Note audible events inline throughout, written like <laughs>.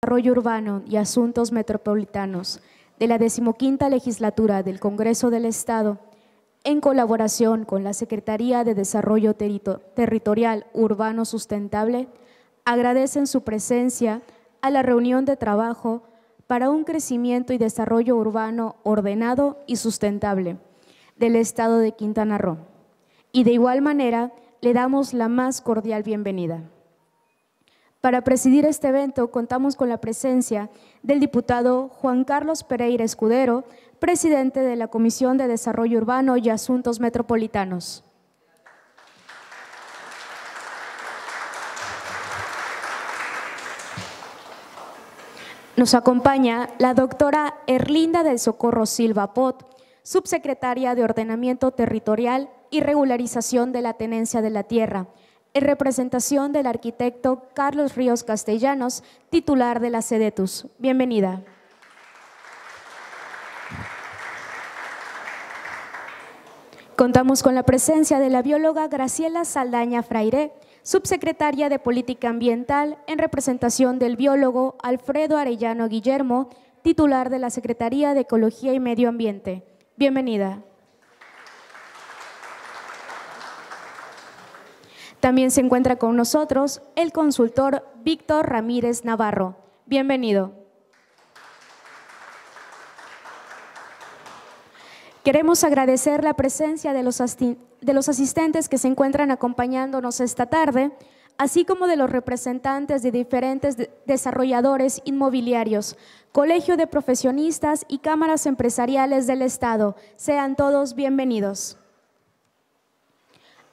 Desarrollo Urbano y Asuntos Metropolitanos de la decimoquinta legislatura del Congreso del Estado, en colaboración con la Secretaría de Desarrollo Territorial Urbano Sustentable, agradecen su presencia a la reunión de trabajo para un crecimiento y desarrollo urbano ordenado y sustentable del Estado de Quintana Roo. Y de igual manera, le damos la más cordial bienvenida. Para presidir este evento contamos con la presencia del diputado Juan Carlos Pereira Escudero, presidente de la Comisión de Desarrollo Urbano y Asuntos Metropolitanos. Nos acompaña la doctora Erlinda del Socorro Silva Pot, subsecretaria de Ordenamiento Territorial y Regularización de la Tenencia de la Tierra, en representación del arquitecto Carlos Ríos Castellanos, titular de la SEDETUS. Bienvenida. Contamos con la presencia de la bióloga Graciela Saldaña Fraire, subsecretaria de Política Ambiental, en representación del biólogo Alfredo Arellano Guillermo, titular de la Secretaría de Ecología y Medio Ambiente. Bienvenida. También se encuentra con nosotros el consultor Víctor Ramírez Navarro. Bienvenido. Queremos agradecer la presencia de los, asistentes que se encuentran acompañándonos esta tarde, así como de los representantes de diferentes desarrolladores inmobiliarios, Colegio de Profesionistas y cámaras empresariales del Estado. Sean todos bienvenidos.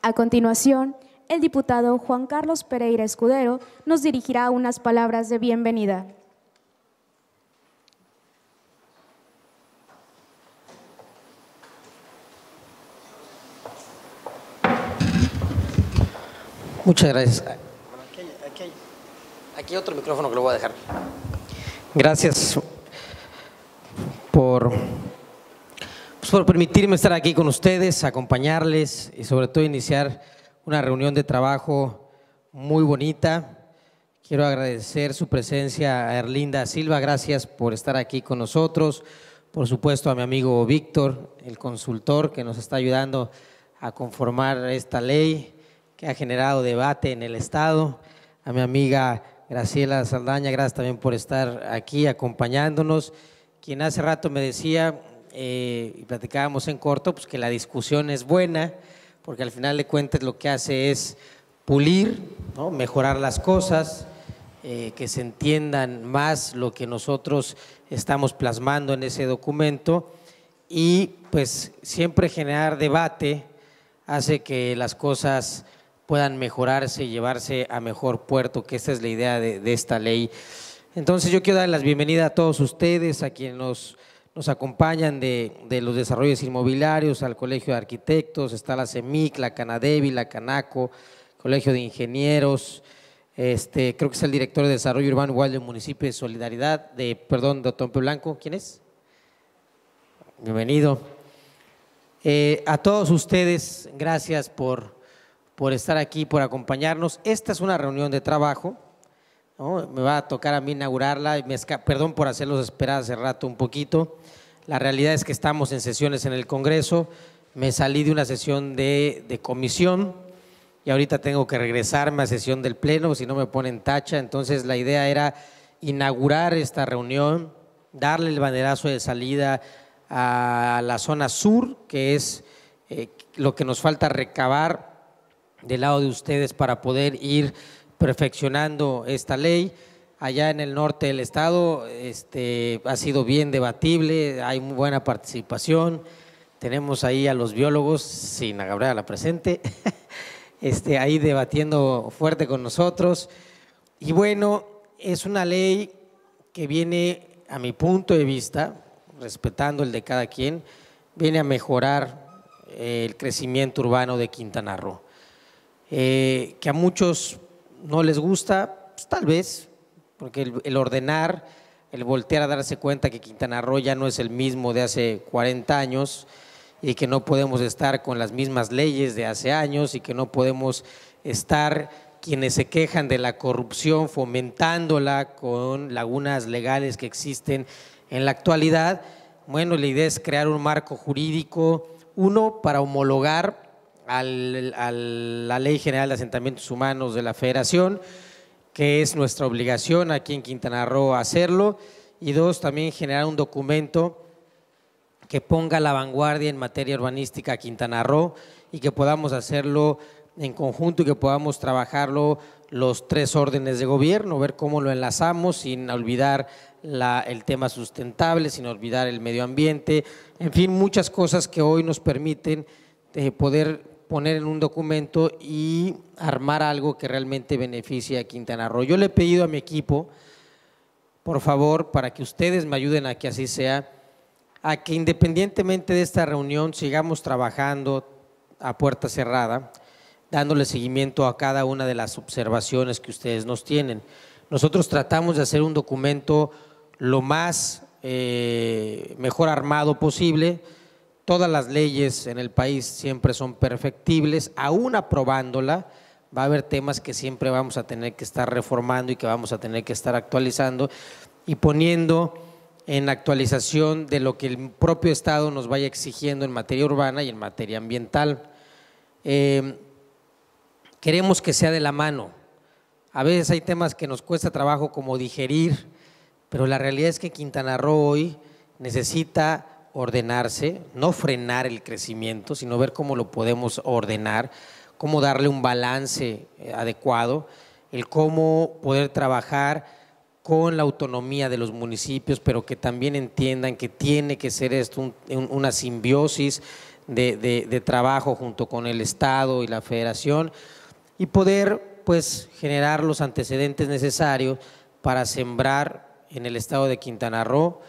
A continuación, el diputado Juan Carlos Pereira Escudero nos dirigirá unas palabras de bienvenida. Muchas gracias. Aquí, hay otro micrófono que lo voy a dejar. Gracias por, pues, por permitirme estar aquí con ustedes, acompañarles y sobre todo iniciar una reunión de trabajo muy bonita. Quiero agradecer su presencia a Erlinda Silva, gracias por estar aquí con nosotros. Por supuesto a mi amigo Víctor, el consultor que nos está ayudando a conformar esta ley que ha generado debate en el Estado. A mi amiga Graciela Saldaña, gracias también por estar aquí acompañándonos. Quien hace rato me decía, eh, y platicábamos en corto, pues que la discusión es buena, porque al final de cuentas lo que hace es pulir, mejorar las cosas, eh, que se entiendan más lo que nosotros estamos plasmando en ese documento y pues siempre generar debate hace que las cosas puedan mejorarse y llevarse a mejor puerto, que esta es la idea de, de esta ley. Entonces yo quiero dar las bienvenidas a todos ustedes, a quienes nos nos acompañan de, los desarrollos inmobiliarios, al Colegio de Arquitectos, está la CEMIC, la Canadevi, la Canaco, Colegio de Ingenieros, este, creo que es el director de Desarrollo Urbano igual del municipio de Solidaridad, de, perdón, de Otompe Blanco, ¿quién es? Bienvenido. Eh, a todos ustedes, gracias por, por estar aquí, por acompañarnos. Esta es una reunión de trabajo, me va a tocar a mí inaugurarla, perdón por hacerlos esperar hace rato un poquito. La realidad es que estamos en sesiones en el Congreso, me salí de una sesión de, comisión y ahorita tengo que regresarme a sesión del Pleno, si no me ponen tacha. Entonces la idea era inaugurar esta reunión, darle el banderazo de salida a la zona sur, que es eh, lo que nos falta recabar del lado de ustedes para poder ir perfeccionando esta ley. Allá en el norte del estado este, ha sido bien debatible, hay muy buena participación. Tenemos ahí a los biólogos, sin a la presente, <laughs> este, ahí debatiendo fuerte con nosotros. Y bueno, es una ley que viene, a mi punto de vista, respetando el de cada quien, viene a mejorar el crecimiento urbano de Quintana Roo. Eh, que a muchos no les gusta, pues, tal vez, porque el, ordenar, el voltear a darse cuenta que Quintana Roo ya no es el mismo de hace 40 años y que no podemos estar con las mismas leyes de hace años y que no podemos estar quienes se quejan de la corrupción, fomentándola con lagunas legales que existen en la actualidad. Bueno, la idea es crear un marco jurídico, uno, para homologar a la Ley General de Asentamientos Humanos de la Federación, que es nuestra obligación aquí en Quintana Roo hacerlo, y dos, también generar un documento que ponga la vanguardia en materia urbanística a Quintana Roo y que podamos hacerlo en conjunto y que podamos trabajarlo los tres órdenes de gobierno, ver cómo lo enlazamos sin olvidar el tema sustentable, sin olvidar el medio ambiente, en fin, muchas cosas que hoy nos permiten eh, poder poner en un documento y armar algo que realmente beneficie a Quintana Roo. Yo le he pedido a mi equipo, por favor, para que ustedes me ayuden a que así sea, a que independientemente de esta reunión sigamos trabajando a puerta cerrada, dándole seguimiento a cada una de las observaciones que ustedes nos tienen. Nosotros tratamos de hacer un documento lo más eh, mejor armado posible. Todas las leyes en el país siempre son perfectibles, aún aprobándola, va a haber temas que siempre vamos a tener que estar reformando y que vamos a tener que estar actualizando y poniendo en actualización de lo que el propio Estado nos vaya exigiendo en materia urbana y en materia ambiental. Eh, queremos que sea de la mano. A veces hay temas que nos cuesta trabajo como digerir, pero la realidad es que Quintana Roo hoy necesita ordenarse, no frenar el crecimiento, sino ver cómo lo podemos ordenar, cómo darle un balance eh, adecuado, el cómo poder trabajar con la autonomía de los municipios, pero que también entiendan que tiene que ser esto una simbiosis de, trabajo junto con el Estado y la Federación y poder pues generar los antecedentes necesarios para sembrar en el estado de Quintana Roo,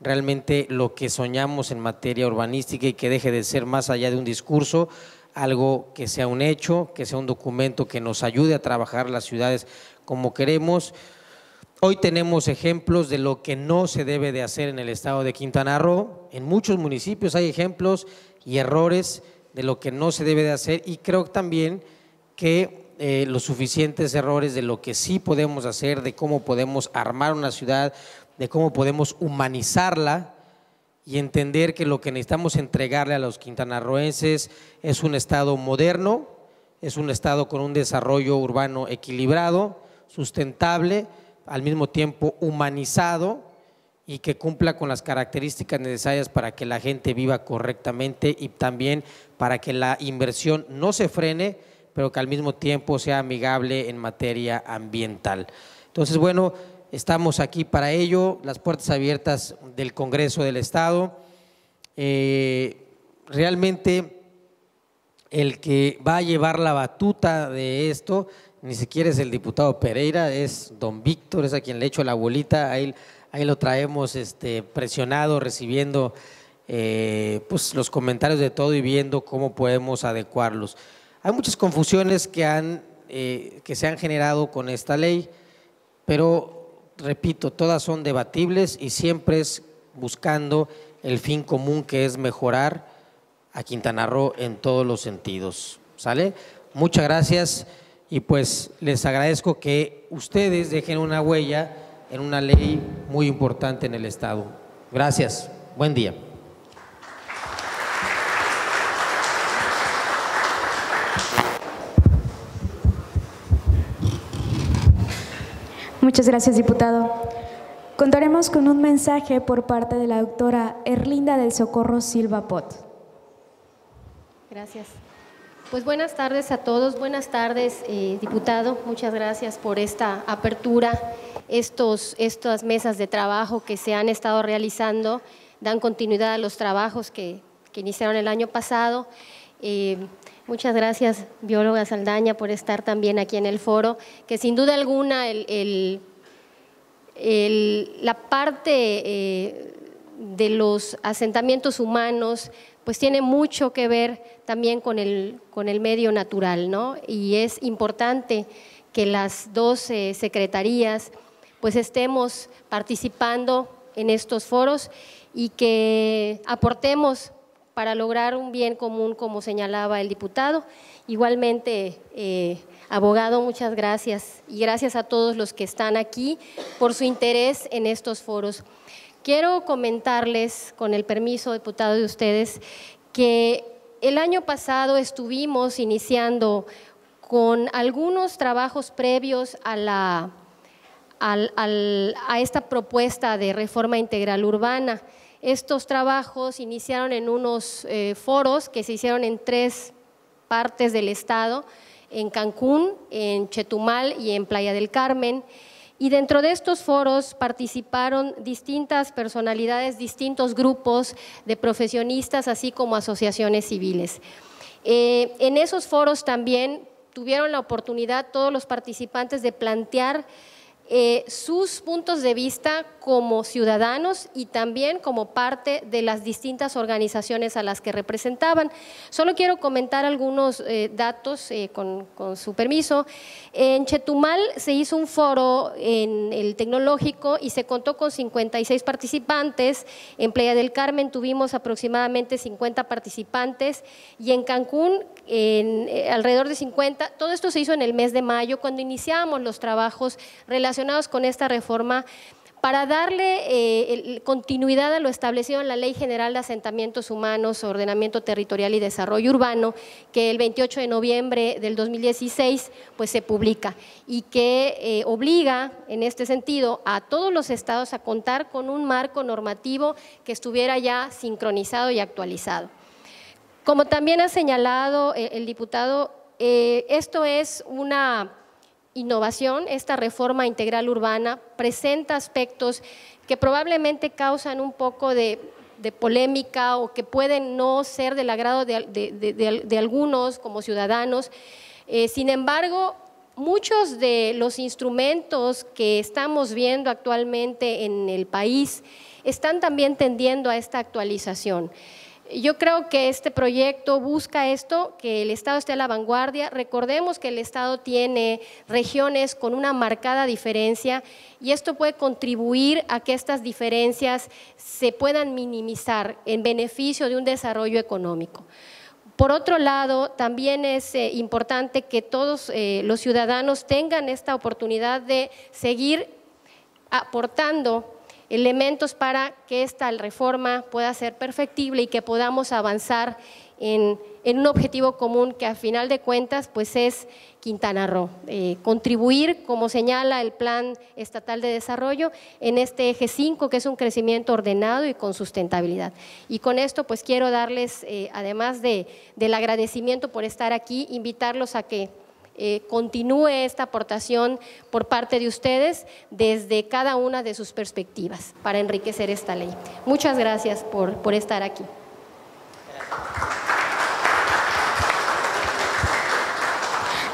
realmente lo que soñamos en materia urbanística y que deje de ser más allá de un discurso, algo que sea un hecho, que sea un documento que nos ayude a trabajar las ciudades como queremos. Hoy tenemos ejemplos de lo que no se debe de hacer en el estado de Quintana Roo. En muchos municipios hay ejemplos y errores de lo que no se debe de hacer y creo también que eh, los suficientes errores de lo que sí podemos hacer, de cómo podemos armar una ciudad, de cómo podemos humanizarla y entender que lo que necesitamos entregarle a los quintanarroenses es un Estado moderno, es un Estado con un desarrollo urbano equilibrado, sustentable, al mismo tiempo humanizado y que cumpla con las características necesarias para que la gente viva correctamente y también para que la inversión no se frene, pero que al mismo tiempo sea amigable en materia ambiental. Entonces, bueno, estamos aquí para ello, las puertas abiertas del Congreso del Estado. Eh, realmente el que va a llevar la batuta de esto, ni siquiera es el diputado Pereira, es don Víctor, es a quien le echo la bolita, ahí, ahí lo traemos este, presionado, recibiendo eh, pues, los comentarios de todo y viendo cómo podemos adecuarlos. Hay muchas confusiones que, han, eh, que se han generado con esta ley, pero repito, todas son debatibles y siempre es buscando el fin común que es mejorar a Quintana Roo en todos los sentidos. ¿Sale? Muchas gracias y pues les agradezco que ustedes dejen una huella en una ley muy importante en el Estado. Gracias. Buen día. Muchas gracias, diputado. Contaremos con un mensaje por parte de la doctora Erlinda del Socorro Silva Pot. Gracias. Pues buenas tardes a todos, buenas tardes, eh, diputado. Muchas gracias por esta apertura. Estos, estas mesas de trabajo que se han estado realizando dan continuidad a los trabajos que, iniciaron el año pasado. Eh, Muchas gracias, bióloga Saldaña, por estar también aquí en el foro, que sin duda alguna la parte eh, de los asentamientos humanos pues tiene mucho que ver también con el, con el medio natural, ¿no? Y es importante que las dos secretarías pues estemos participando en estos foros y que aportemos para lograr un bien común, como señalaba el diputado. Igualmente, eh, abogado, muchas gracias y gracias a todos los que están aquí por su interés en estos foros. Quiero comentarles, con el permiso, diputado, de ustedes, que el año pasado estuvimos iniciando con algunos trabajos previos a, la, a esta propuesta de reforma integral urbana. Estos trabajos iniciaron en unos eh, foros que se hicieron en tres partes del estado, en Cancún, en Chetumal y en Playa del Carmen. Y dentro de estos foros participaron distintas personalidades, distintos grupos de profesionistas, así como asociaciones civiles. Eh, en esos foros también tuvieron la oportunidad todos los participantes de plantear eh, sus puntos de vista como ciudadanos y también como parte de las distintas organizaciones a las que representaban. Solo quiero comentar algunos eh, datos eh, con, su permiso. En Chetumal se hizo un foro en el tecnológico y se contó con 56 participantes. En Playa del Carmen tuvimos aproximadamente 50 participantes y en Cancún en, alrededor de 50. Todo esto se hizo en el mes de mayo cuando iniciamos los trabajos relacionados con esta reforma para darle eh, continuidad a lo establecido en la Ley General de Asentamientos Humanos, Ordenamiento Territorial y Desarrollo Urbano, que el 28 de noviembre del 2016 pues, se publica y que eh, obliga, en este sentido, a todos los estados a contar con un marco normativo que estuviera ya sincronizado y actualizado. Como también ha señalado eh, el diputado, esto es una innovación, esta reforma integral urbana presenta aspectos que probablemente causan un poco de, polémica o que pueden no ser del agrado de, algunos como ciudadanos. Eh, sin embargo, muchos de los instrumentos que estamos viendo actualmente en el país están también tendiendo a esta actualización. Yo creo que este proyecto busca esto, que el Estado esté a la vanguardia. Recordemos que el Estado tiene regiones con una marcada diferencia y esto puede contribuir a que estas diferencias se puedan minimizar en beneficio de un desarrollo económico. Por otro lado, también es eh, importante que todos eh, los ciudadanos tengan esta oportunidad de seguir aportando elementos para que esta reforma pueda ser perfectible y que podamos avanzar en, un objetivo común que a final de cuentas pues es Quintana Roo, eh, contribuir, como señala el Plan Estatal de Desarrollo, en este eje 5, que es un crecimiento ordenado y con sustentabilidad. Y con esto pues quiero darles, eh, además de, del agradecimiento por estar aquí, invitarlos a que eh, continúe esta aportación por parte de ustedes desde cada una de sus perspectivas para enriquecer esta ley. Muchas gracias por, por estar aquí.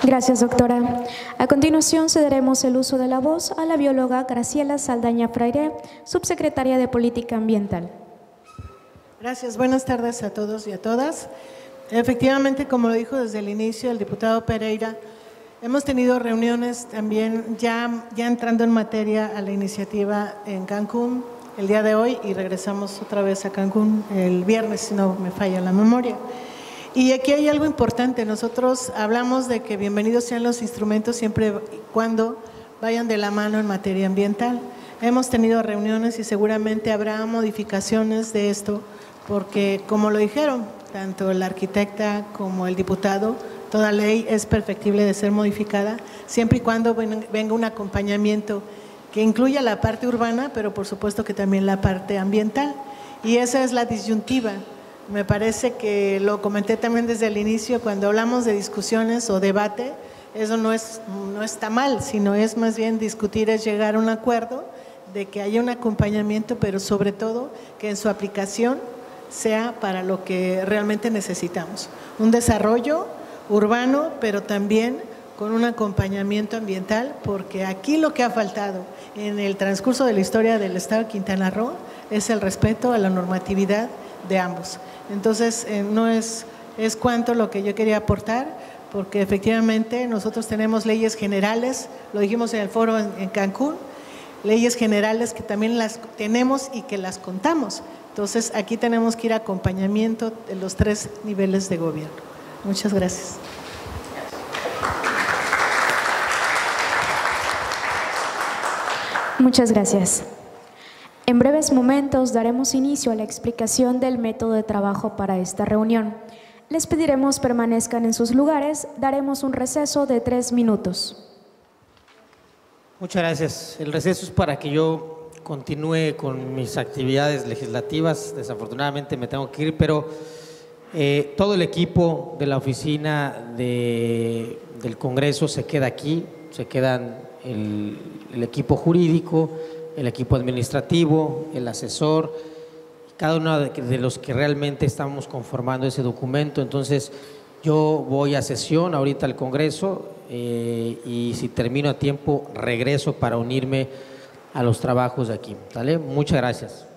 Gracias, doctora. A continuación, cederemos el uso de la voz a la bióloga Graciela Saldaña Fraire, subsecretaria de Política Ambiental. Gracias. Buenas tardes a todos y a todas. Efectivamente, como lo dijo desde el inicio el diputado Pereira, hemos tenido reuniones también ya, ya entrando en materia a la iniciativa en Cancún el día de hoy y regresamos otra vez a Cancún el viernes, si no me falla la memoria. Y aquí hay algo importante, nosotros hablamos de que bienvenidos sean los instrumentos siempre y cuando vayan de la mano en materia ambiental. Hemos tenido reuniones y seguramente habrá modificaciones de esto, porque como lo dijeron, tanto la arquitecta como el diputado, toda ley es perfectible de ser modificada, siempre y cuando venga un acompañamiento que incluya la parte urbana, pero por supuesto que también la parte ambiental. Y esa es la disyuntiva. Me parece que lo comenté también desde el inicio, cuando hablamos de discusiones o debate, eso no, es, no está mal, sino es más bien discutir, es llegar a un acuerdo de que haya un acompañamiento, pero sobre todo que en su aplicación sea para lo que realmente necesitamos. Un desarrollo urbano, pero también con un acompañamiento ambiental, porque aquí lo que ha faltado en el transcurso de la historia del Estado de Quintana Roo es el respeto a la normatividad de ambos. Entonces, eh, no es, es cuanto lo que yo quería aportar, porque efectivamente nosotros tenemos leyes generales, lo dijimos en el foro en Cancún, leyes generales que también las tenemos y que las contamos, Entonces, aquí tenemos que ir a acompañamiento de los tres niveles de gobierno. Muchas gracias. Muchas gracias. En breves momentos daremos inicio a la explicación del método de trabajo para esta reunión. Les pediremos permanezcan en sus lugares, daremos un receso de tres minutos. Muchas gracias. El receso es para que yo continúe con mis actividades legislativas. Desafortunadamente me tengo que ir, pero eh, todo el equipo de la oficina de, del Congreso se queda aquí, se quedan el, equipo jurídico, el equipo administrativo, el asesor, cada uno de los que realmente estamos conformando ese documento. Entonces, yo voy a sesión ahorita al Congreso eh, y si termino a tiempo, regreso para unirme a los trabajos de aquí. Muchas gracias.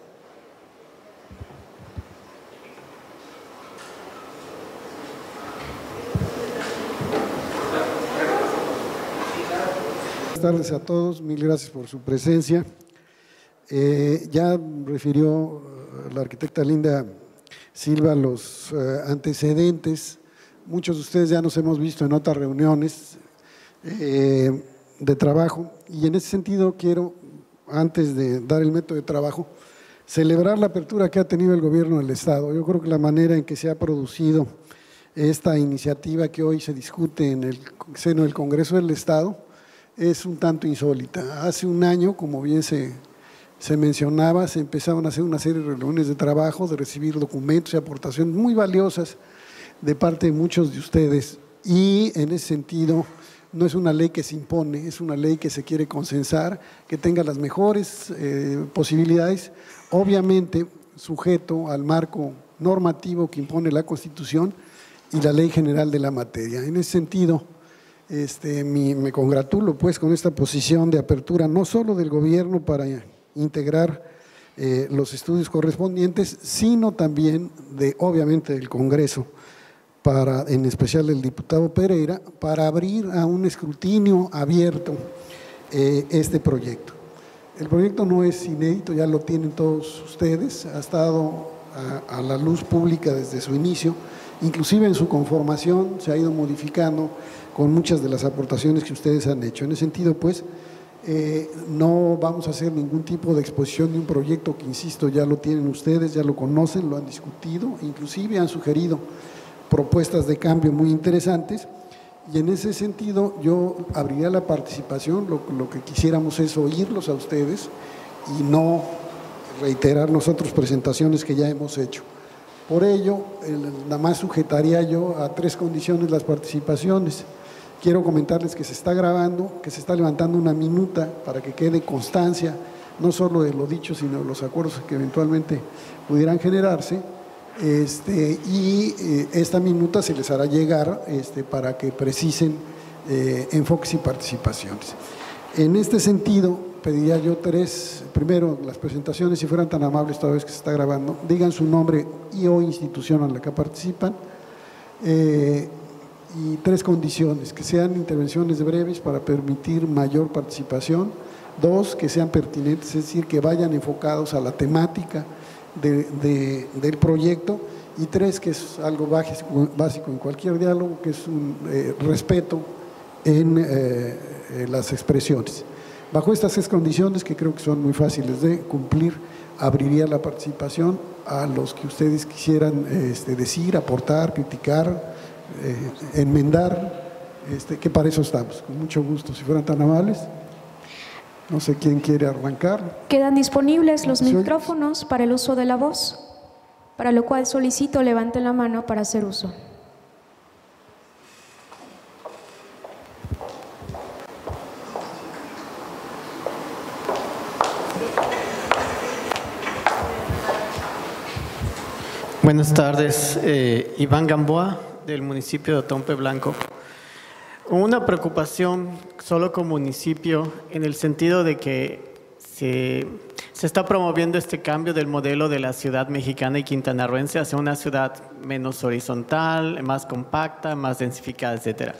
Tardes a todos, mil gracias por su presencia. Eh, ya refirió eh, la arquitecta Linda Silva los eh, antecedentes. Muchos de ustedes ya nos hemos visto en otras reuniones de trabajo y en ese sentido quiero, antes de dar el método de trabajo, celebrar la apertura que ha tenido el gobierno del Estado. Yo creo que la manera en que se ha producido esta iniciativa que hoy se discute en el seno del Congreso del Estado es un tanto insólita. Hace un año, como bien se se mencionaba, se empezaban a hacer una serie de reuniones de trabajo, de recibir documentos y aportaciones muy valiosas de parte de muchos de ustedes. Y en ese sentido, no es una ley que se impone, es una ley que se quiere consensar, que tenga las mejores eh, posibilidades, obviamente sujeto al marco normativo que impone la Constitución y la Ley General de la materia. En ese sentido, este, me congratulo pues con esta posición de apertura no solo del gobierno para integrar eh, los estudios correspondientes, sino también de, obviamente, del Congreso, para, en especial el diputado Pereira, para abrir a un escrutinio abierto eh, este proyecto. El proyecto no es inédito, ya lo tienen todos ustedes, ha estado a la luz pública desde su inicio, inclusive en su conformación se ha ido modificando con muchas de las aportaciones que ustedes han hecho. En ese sentido, pues, eh, no vamos a hacer ningún tipo de exposición de un proyecto que, insisto, ya lo tienen ustedes, ya lo conocen, lo han discutido, inclusive han sugerido propuestas de cambio muy interesantes. Y en ese sentido yo abriría la participación, lo, que quisiéramos es oírlos a ustedes y no reiterar nosotros presentaciones que ya hemos hecho. Por ello, nada más sujetaría yo a tres condiciones las participaciones. Quiero comentarles que se está grabando, que se está levantando una minuta para que quede constancia, no solo de lo dicho, sino de los acuerdos que eventualmente pudieran generarse. Este, y eh, esta minuta se les hará llegar este, para que precisen eh, enfoques y participaciones. En este sentido, pediría yo tres, primero las presentaciones, si fueran tan amables toda vez que se está grabando, digan su nombre y o institución en la que participan. Eh, y tres condiciones, que sean intervenciones breves para permitir mayor participación, dos, que sean pertinentes, es decir, que vayan enfocados a la temática del proyecto, y tres, que es algo básico en cualquier diálogo, que es un eh, respeto en eh, eh, las expresiones. Bajo estas tres condiciones, que creo que son muy fáciles de cumplir, abriría la participación a los que ustedes quisieran este, decir, aportar, criticar, eh, enmendar, este, que para eso estamos, con mucho gusto, si fueran tan amables. No sé quién quiere arrancar. Quedan disponibles los micrófonos para el uso de la voz, para lo cual solicito levanten la mano para hacer uso. Buenas tardes, eh, Iván Gamboa, del municipio de Tompe Blanco. Una preocupación solo como municipio en el sentido de que se, se, está promoviendo este cambio del modelo de la ciudad mexicana y quintanarroense hacia una ciudad menos horizontal, más compacta, más densificada, etc.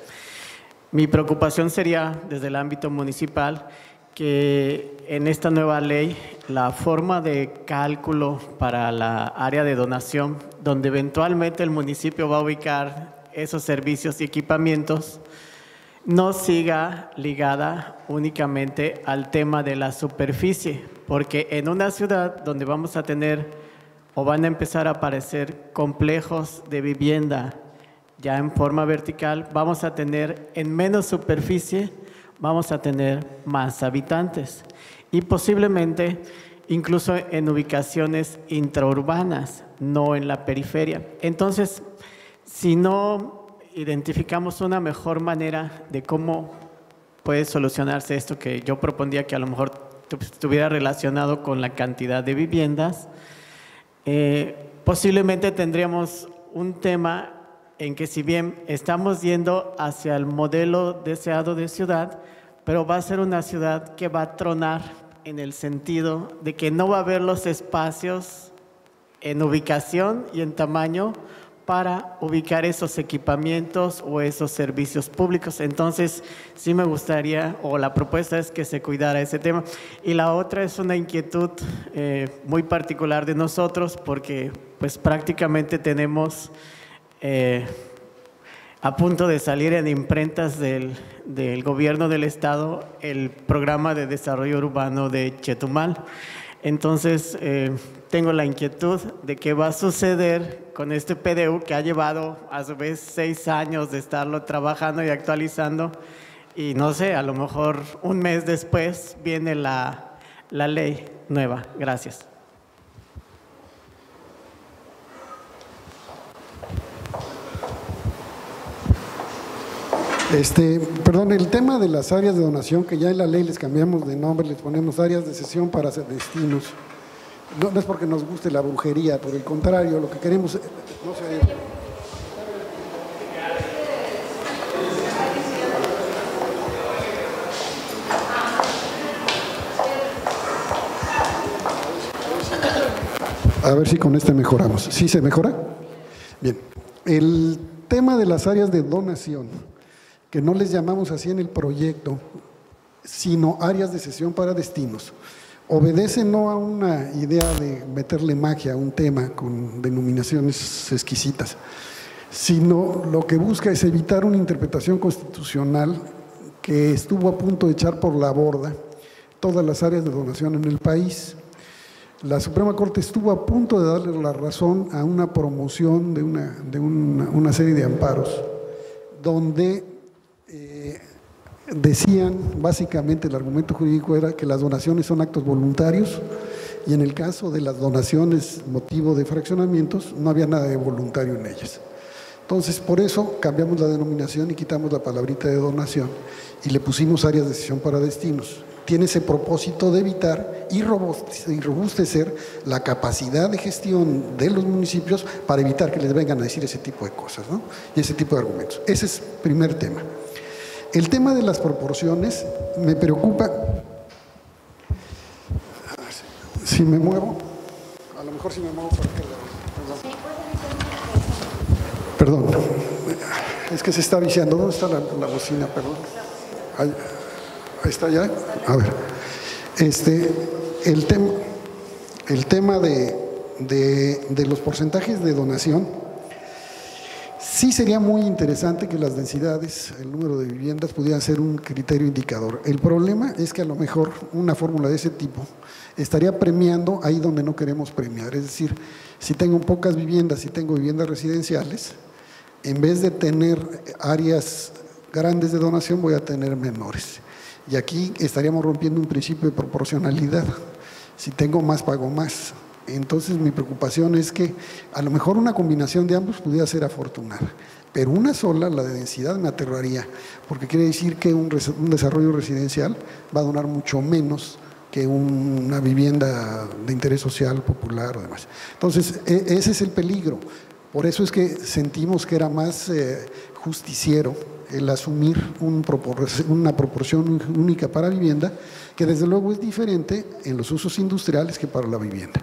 Mi preocupación sería, desde el ámbito municipal, que en esta nueva ley la forma de cálculo para la área de donación, donde eventualmente el municipio va a ubicar esos servicios y equipamientos, no siga ligada únicamente al tema de la superficie, porque en una ciudad donde vamos a tener o van a empezar a aparecer complejos de vivienda ya en forma vertical, vamos a tener en menos superficie, vamos a tener más habitantes y posiblemente incluso en ubicaciones intraurbanas, no en la periferia. Entonces, si no identificamos una mejor manera de cómo puede solucionarse esto que yo propondría que a lo mejor estuviera relacionado con la cantidad de viviendas, eh, posiblemente tendríamos un tema en que si bien estamos yendo hacia el modelo deseado de ciudad, pero va a ser una ciudad que va a tronar en el sentido de que no va a haber los espacios en ubicación y en tamaño para ubicar esos equipamientos o esos servicios públicos. Entonces, sí me gustaría, o la propuesta es que se cuidara ese tema. Y la otra es una inquietud eh, muy particular de nosotros, porque pues prácticamente tenemos eh, a punto de salir en imprentas del, del, gobierno del estado el programa de desarrollo urbano de Chetumal. Entonces, eh, tengo la inquietud de qué va a suceder con este PDU que ha llevado a su vez seis años de estarlo trabajando y actualizando. Y no sé, a lo mejor un mes después viene la, la ley nueva. Gracias. Este, perdón, el tema de las áreas de donación, que ya en la ley les cambiamos de nombre, les ponemos áreas de sesión para destinos. No, es porque nos guste la brujería, por el contrario, lo que queremos... No sé, A ver si con este mejoramos. ¿Sí se mejora? Bien. El tema de las áreas de donación que no les llamamos así en el proyecto, sino áreas de sesión para destinos, obedece no a una idea de meterle magia a un tema con denominaciones exquisitas, sino lo que busca es evitar una interpretación constitucional que estuvo a punto de echar por la borda todas las áreas de donación en el país. La Suprema Corte estuvo a punto de darle la razón a una promoción de una, de una, serie de amparos, donde decían, básicamente el argumento jurídico era que las donaciones son actos voluntarios y en el caso de las donaciones motivo de fraccionamientos no había nada de voluntario en ellas. Entonces, por eso cambiamos la denominación y quitamos la palabrita de donación y le pusimos áreas de decisión para destinos. Tiene ese propósito de evitar y robustecer la capacidad de gestión de los municipios para evitar que les vengan a decir ese tipo de cosas ¿no? y ese tipo de argumentos. Ese es el primer tema. El tema de las proporciones me preocupa. Si me muevo, a lo mejor si me muevo para Perdón. Perdón. Es que se está viciando. ¿Dónde está la, bocina? Perdón. Ahí, está ya. A ver. Este, el tema, el tema de, de, de los porcentajes de donación Sí sería muy interesante que las densidades, el número de viviendas pudieran ser un criterio indicador. El problema es que a lo mejor una fórmula de ese tipo estaría premiando ahí donde no queremos premiar. Es decir, si tengo pocas viviendas, si tengo viviendas residenciales, en vez de tener áreas grandes de donación voy a tener menores. Y aquí estaríamos rompiendo un principio de proporcionalidad. Si tengo más, pago más. Entonces mi preocupación es que a lo mejor una combinación de ambos pudiera ser afortunada, pero una sola, la de densidad, me aterraría, porque quiere decir que un, desarrollo residencial va a donar mucho menos que una vivienda de interés social, popular o demás. Entonces, e, ese es el peligro. Por eso es que sentimos que era más eh, justiciero el asumir una proporción única para vivienda, que desde luego es diferente en los usos industriales que para la vivienda.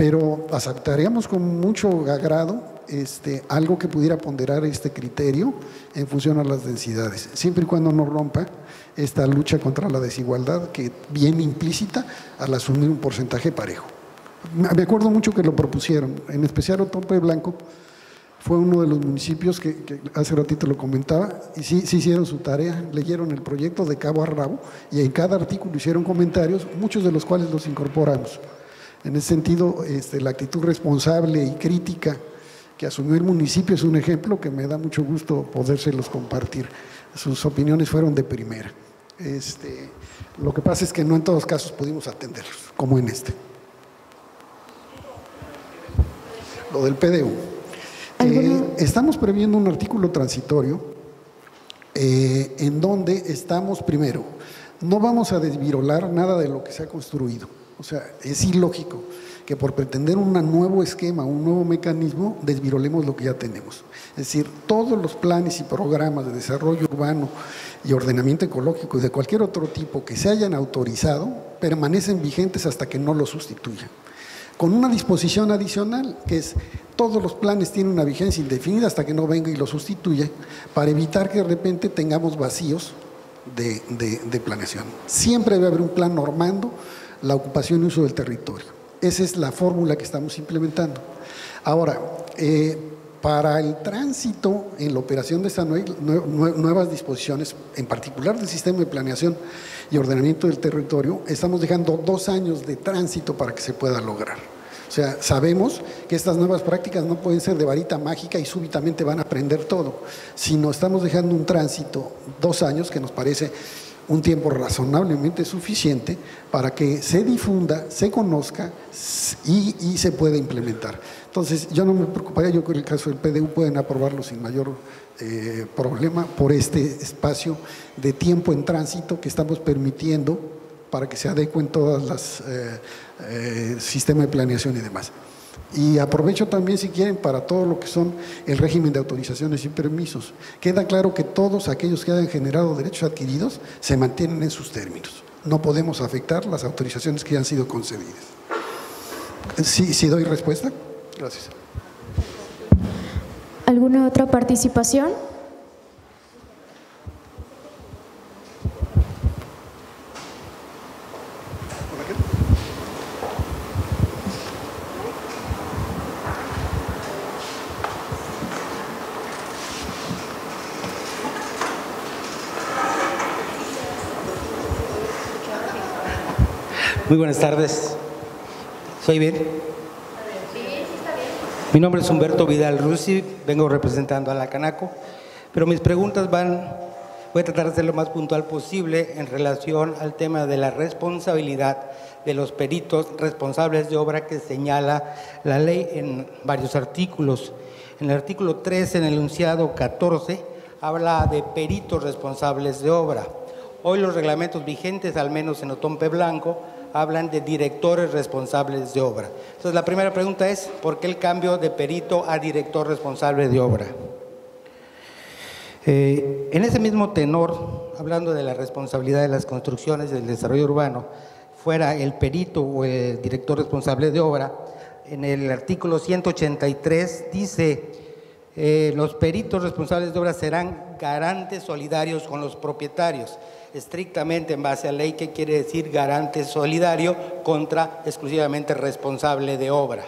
Pero aceptaríamos con mucho agrado este, algo que pudiera ponderar este criterio en función a las densidades, siempre y cuando no rompa esta lucha contra la desigualdad que viene implícita al asumir un porcentaje parejo. Me acuerdo mucho que lo propusieron, en especial Otompe Blanco fue uno de los municipios que, hace ratito lo comentaba, y sí, sí, hicieron su tarea, leyeron el proyecto de cabo a rabo y en cada artículo hicieron comentarios, muchos de los cuales los incorporamos. En ese sentido, este, la actitud responsable y crítica que asumió el municipio es un ejemplo que me da mucho gusto podérselos compartir. Sus opiniones fueron de primera. Este, lo que pasa es que no en todos casos pudimos atenderlos, como en este. Lo del PDU. Eh, estamos previendo un artículo transitorio eh, en donde estamos, primero, no vamos a desvirolar nada de lo que se ha construido. O sea, es ilógico que por pretender un nuevo esquema, un nuevo mecanismo, desvirolemos lo que ya tenemos. Es decir, todos los planes y programas de desarrollo urbano y ordenamiento ecológico y de cualquier otro tipo que se hayan autorizado permanecen vigentes hasta que no lo sustituyan con una disposición adicional, que es todos los planes tienen una vigencia indefinida hasta que no venga y lo sustituya, para evitar que de repente tengamos vacíos de, planeación. Siempre debe haber un plan normando la ocupación y uso del territorio. Esa es la fórmula que estamos implementando. Ahora, eh, para el tránsito en la operación de estas nuevas disposiciones, en particular del sistema de planeación y ordenamiento del territorio, estamos dejando dos años de tránsito para que se pueda lograr. O sea, sabemos que estas nuevas prácticas no pueden ser de varita mágica y súbitamente van a aprender todo, sino estamos dejando un tránsito, dos años, que nos parece un tiempo razonablemente suficiente para que se difunda, se conozca y, se pueda implementar. Entonces, yo no me preocuparía, yo creo que el caso del PDU pueden aprobarlo sin mayor eh, problema por este espacio de tiempo en tránsito que estamos permitiendo para que se adecuen todas las eh, eh, sistemas de planeación y demás. Y aprovecho también, si quieren, para todo lo que son el régimen de autorizaciones y permisos. Queda claro que todos aquellos que hayan generado derechos adquiridos se mantienen en sus términos. No podemos afectar las autorizaciones que han sido concedidas. ¿Sí, sí doy respuesta? Gracias. ¿Alguna otra participación? Muy buenas tardes. ¿Soy bien? Mi nombre es Humberto Vidal Rusi, vengo representando a la Canaco, pero mis preguntas van, voy a tratar de ser lo más puntual posible en relación al tema de la responsabilidad de los peritos responsables de obra que señala la ley en varios artículos. En el artículo 13, en el enunciado 14, habla de peritos responsables de obra. Hoy los reglamentos vigentes, al menos en Otompe Blanco, hablan de directores responsables de obra. Entonces, la primera pregunta es, ¿por qué el cambio de perito a director responsable de obra? Eh, en ese mismo tenor, hablando de la responsabilidad de las construcciones del desarrollo urbano, fuera el perito o el director responsable de obra, en el artículo 183 dice, eh, los peritos responsables de obra serán garantes solidarios con los propietarios estrictamente en base a ley, que quiere decir garante solidario contra exclusivamente responsable de obra.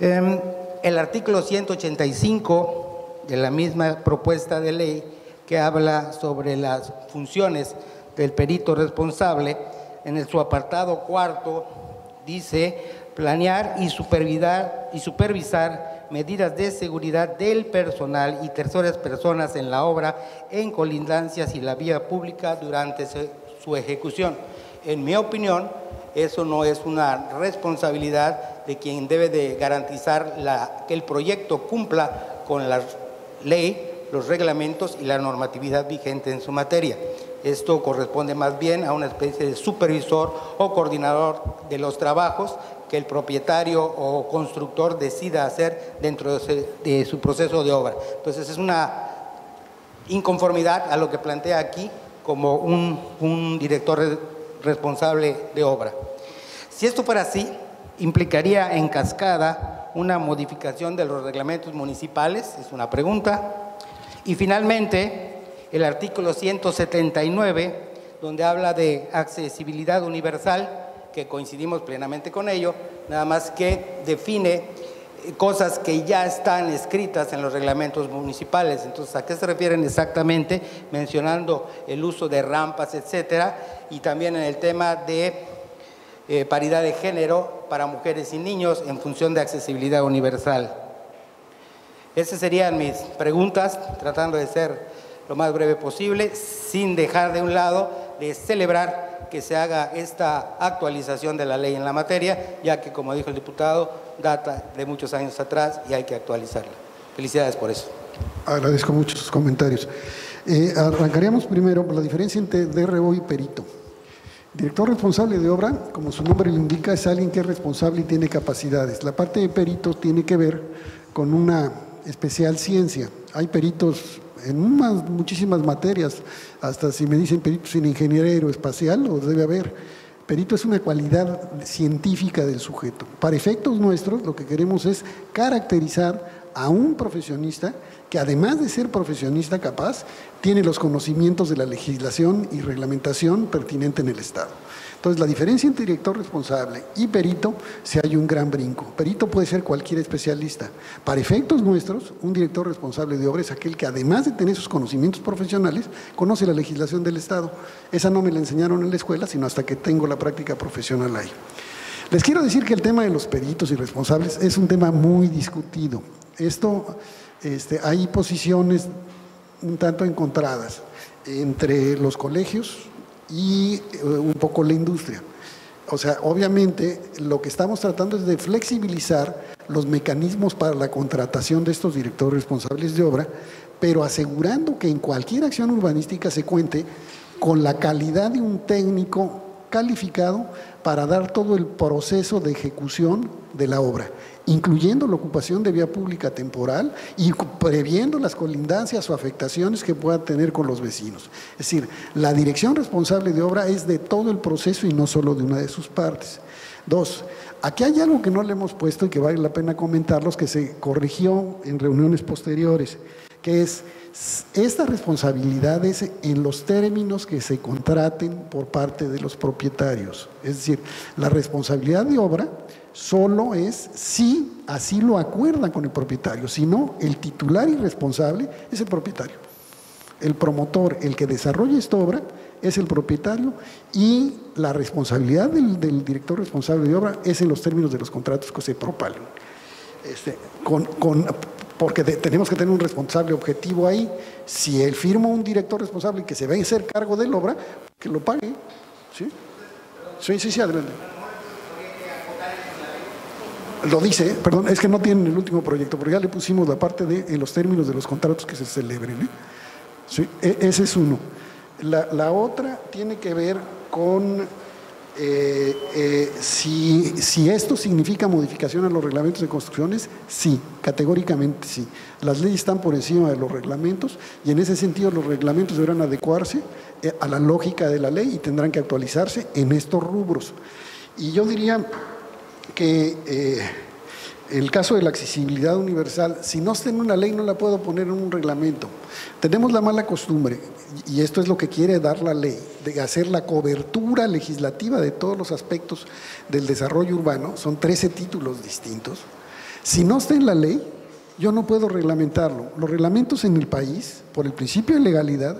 Em, el artículo 185 de la misma propuesta de ley que habla sobre las funciones del perito responsable, en su apartado cuarto dice planear y supervisar, y supervisar medidas de seguridad del personal y terceras personas en la obra en colindancias y la vía pública durante su ejecución. En mi opinión, eso no es una responsabilidad de quien debe de garantizar la, que el proyecto cumpla con la ley, los reglamentos y la normatividad vigente en su materia. Esto corresponde más bien a una especie de supervisor o coordinador de los trabajos que el propietario o constructor decida hacer dentro de, su proceso de obra. Entonces es una inconformidad a lo que plantea aquí como un, director responsable de obra. Si esto fuera así, implicaría en cascada una modificación de los reglamentos municipales, es una pregunta. Y finalmente, el artículo 179, donde habla de accesibilidad universal, que coincidimos plenamente con ello, nada más que define cosas que ya están escritas en los reglamentos municipales. Entonces, ¿a qué se refieren exactamente? Mencionando el uso de rampas, etcétera, y también en el tema de eh, paridad de género para mujeres y niños en función de accesibilidad universal. Esas serían mis preguntas, tratando de ser lo más breve posible, sin dejar de un lado de celebrar que se haga esta actualización de la ley en la materia, ya que, como dijo el diputado, data de muchos años atrás y hay que actualizarla. Felicidades por eso. Agradezco mucho sus comentarios. Eh, arrancaríamos primero por la diferencia entre DRO y perito. Director responsable de obra, como su nombre lo indica, es alguien que es responsable y tiene capacidades. La parte de perito tiene que ver con una especial ciencia. Hay peritos en muchísimas materias, hasta si me dicen peritos en ingeniería aeroespacial, lo debe haber Perito es una cualidad científica del sujeto. Para efectos nuestros, lo que queremos es caracterizar a un profesionista que además de ser profesionista capaz, tiene los conocimientos de la legislación y reglamentación pertinente en el Estado. Entonces, la diferencia entre director responsable y perito se hay un gran brinco. Perito puede ser cualquier especialista. Para efectos nuestros, un director responsable de obra es aquel que además de tener sus conocimientos profesionales, conoce la legislación del Estado. Esa no me la enseñaron en la escuela, sino hasta que tengo la práctica profesional ahí. Les quiero decir que el tema de los peritos y responsables es un tema muy discutido. Esto, este, hay posiciones un tanto encontradas entre los colegios, y eh, un poco la industria. O sea, obviamente lo que estamos tratando es de flexibilizar los mecanismos para la contratación de estos directores responsables de obra, pero asegurando que en cualquier acción urbanística se cuente con la calidad de un técnico calificado para dar todo el proceso de ejecución de la obra incluyendo la ocupación de vía pública temporal y previendo las colindancias o afectaciones que pueda tener con los vecinos. Es decir, la dirección responsable de obra es de todo el proceso y no solo de una de sus partes. Dos, aquí hay algo que no le hemos puesto y que vale la pena comentarlos, que se corrigió en reuniones posteriores, que es estas responsabilidades en los términos que se contraten por parte de los propietarios. Es decir, la responsabilidad de obra solo es si así lo acuerdan con el propietario, si no, el titular y responsable es el propietario. El promotor, el que desarrolla esta obra, es el propietario y la responsabilidad del, director responsable de obra es en los términos de los contratos que se propalen. Este, porque tenemos que tener un responsable objetivo ahí. Si él firma un director responsable que se va a hacer cargo de la obra, que lo pague. ¿Sí? Sí, sí, sí, adelante. Lo dice, perdón, es que no tienen el último proyecto, pero ya le pusimos la parte de los términos de los contratos que se celebren. ¿eh? Sí, e, ese es uno. La, otra tiene que ver con eh, eh, si, si, esto significa modificación a los reglamentos de construcciones, sí, categóricamente sí. Las leyes están por encima de los reglamentos y en ese sentido los reglamentos deberán adecuarse a la lógica de la ley y tendrán que actualizarse en estos rubros. Y yo diría que eh, el caso de la accesibilidad universal, si no está en una ley no la puedo poner en un reglamento. Tenemos la mala costumbre, y esto es lo que quiere dar la ley, de hacer la cobertura legislativa de todos los aspectos del desarrollo urbano, son 13 títulos distintos. Si no está en la ley, yo no puedo reglamentarlo. Los reglamentos en el país, por el principio de legalidad,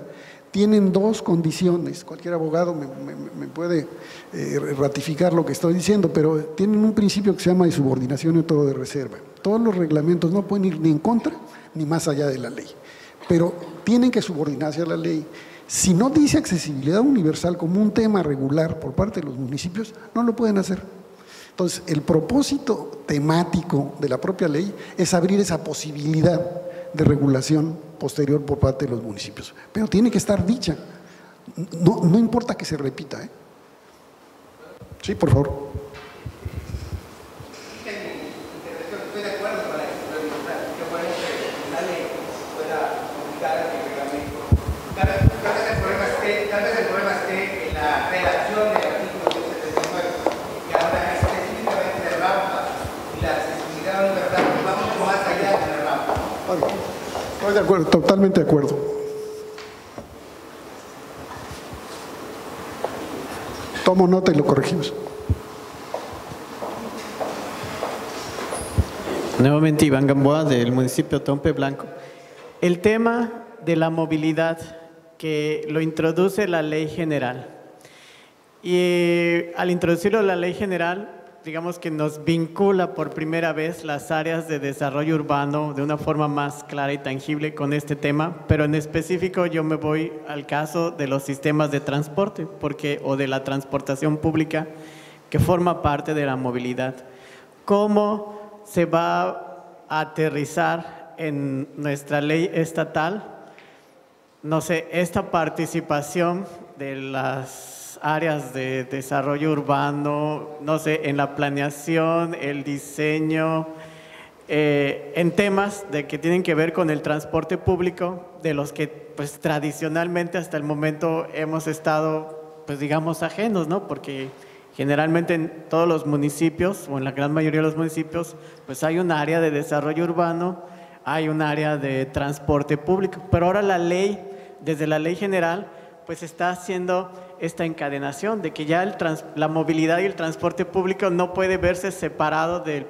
tienen dos condiciones. Cualquier abogado me, puede eh, ratificar lo que estoy diciendo, pero tienen un principio que se llama de subordinación y todo de reserva. Todos los reglamentos no pueden ir ni en contra ni más allá de la ley, pero tienen que subordinarse a la ley. Si no dice accesibilidad universal como un tema regular por parte de los municipios, no lo pueden hacer. Entonces, el propósito temático de la propia ley es abrir esa posibilidad de regulación posterior por parte de los municipios. Pero tiene que estar dicha. No, no importa que se repita. ¿eh? Sí, por favor. la redacción del artículo 179, que ahora específicamente de Estoy de acuerdo, totalmente de acuerdo. Tomo nota y lo corregimos. Nuevamente Iván Gamboa del municipio Tompe Blanco. El tema de la movilidad que lo introduce la ley general. Y eh, al introducirlo la ley general, digamos que nos vincula por primera vez las áreas de desarrollo urbano de una forma más clara y tangible con este tema, pero en específico yo me voy al caso de los sistemas de transporte porque, o de la transportación pública que forma parte de la movilidad. ¿Cómo se va a aterrizar en nuestra ley estatal, no sé, esta participación de las áreas de desarrollo urbano, no sé, en la planeación, el diseño, eh, en temas de que tienen que ver con el transporte público, de los que pues tradicionalmente hasta el momento hemos estado, pues digamos, ajenos, ¿no? Porque Generalmente en todos los municipios, o en la gran mayoría de los municipios, pues hay un área de desarrollo urbano, hay un área de transporte público, pero ahora la ley, desde la ley general, pues está haciendo esta encadenación de que ya el la movilidad y el transporte público no puede verse separado de,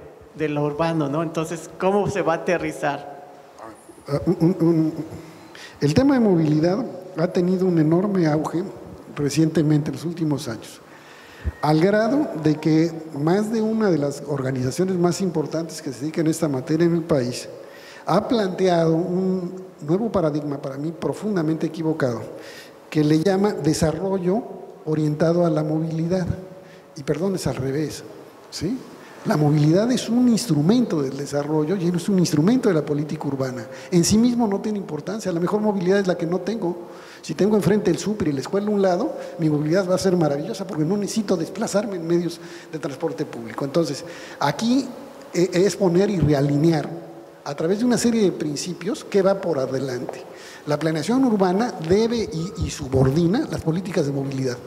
lo urbano, ¿no? Entonces, ¿cómo se va a aterrizar? Ah, el tema de movilidad ha tenido un enorme auge recientemente, en los últimos años al grado de que más de una de las organizaciones más importantes que se dedican a esta materia en el país ha planteado un nuevo paradigma para mí profundamente equivocado, que le llama desarrollo orientado a la movilidad. Y perdón, es al revés. ¿sí? La movilidad es un instrumento del desarrollo y es un instrumento de la política urbana. En sí mismo no tiene importancia, la mejor movilidad es la que no tengo. Si tengo enfrente el súper y la escuela a un lado, mi movilidad va a ser maravillosa porque no necesito desplazarme en medios de transporte público. Entonces, aquí eh, es poner y realinear a través de una serie de principios que va por adelante. La planeación urbana debe y, subordina las políticas de movilidad.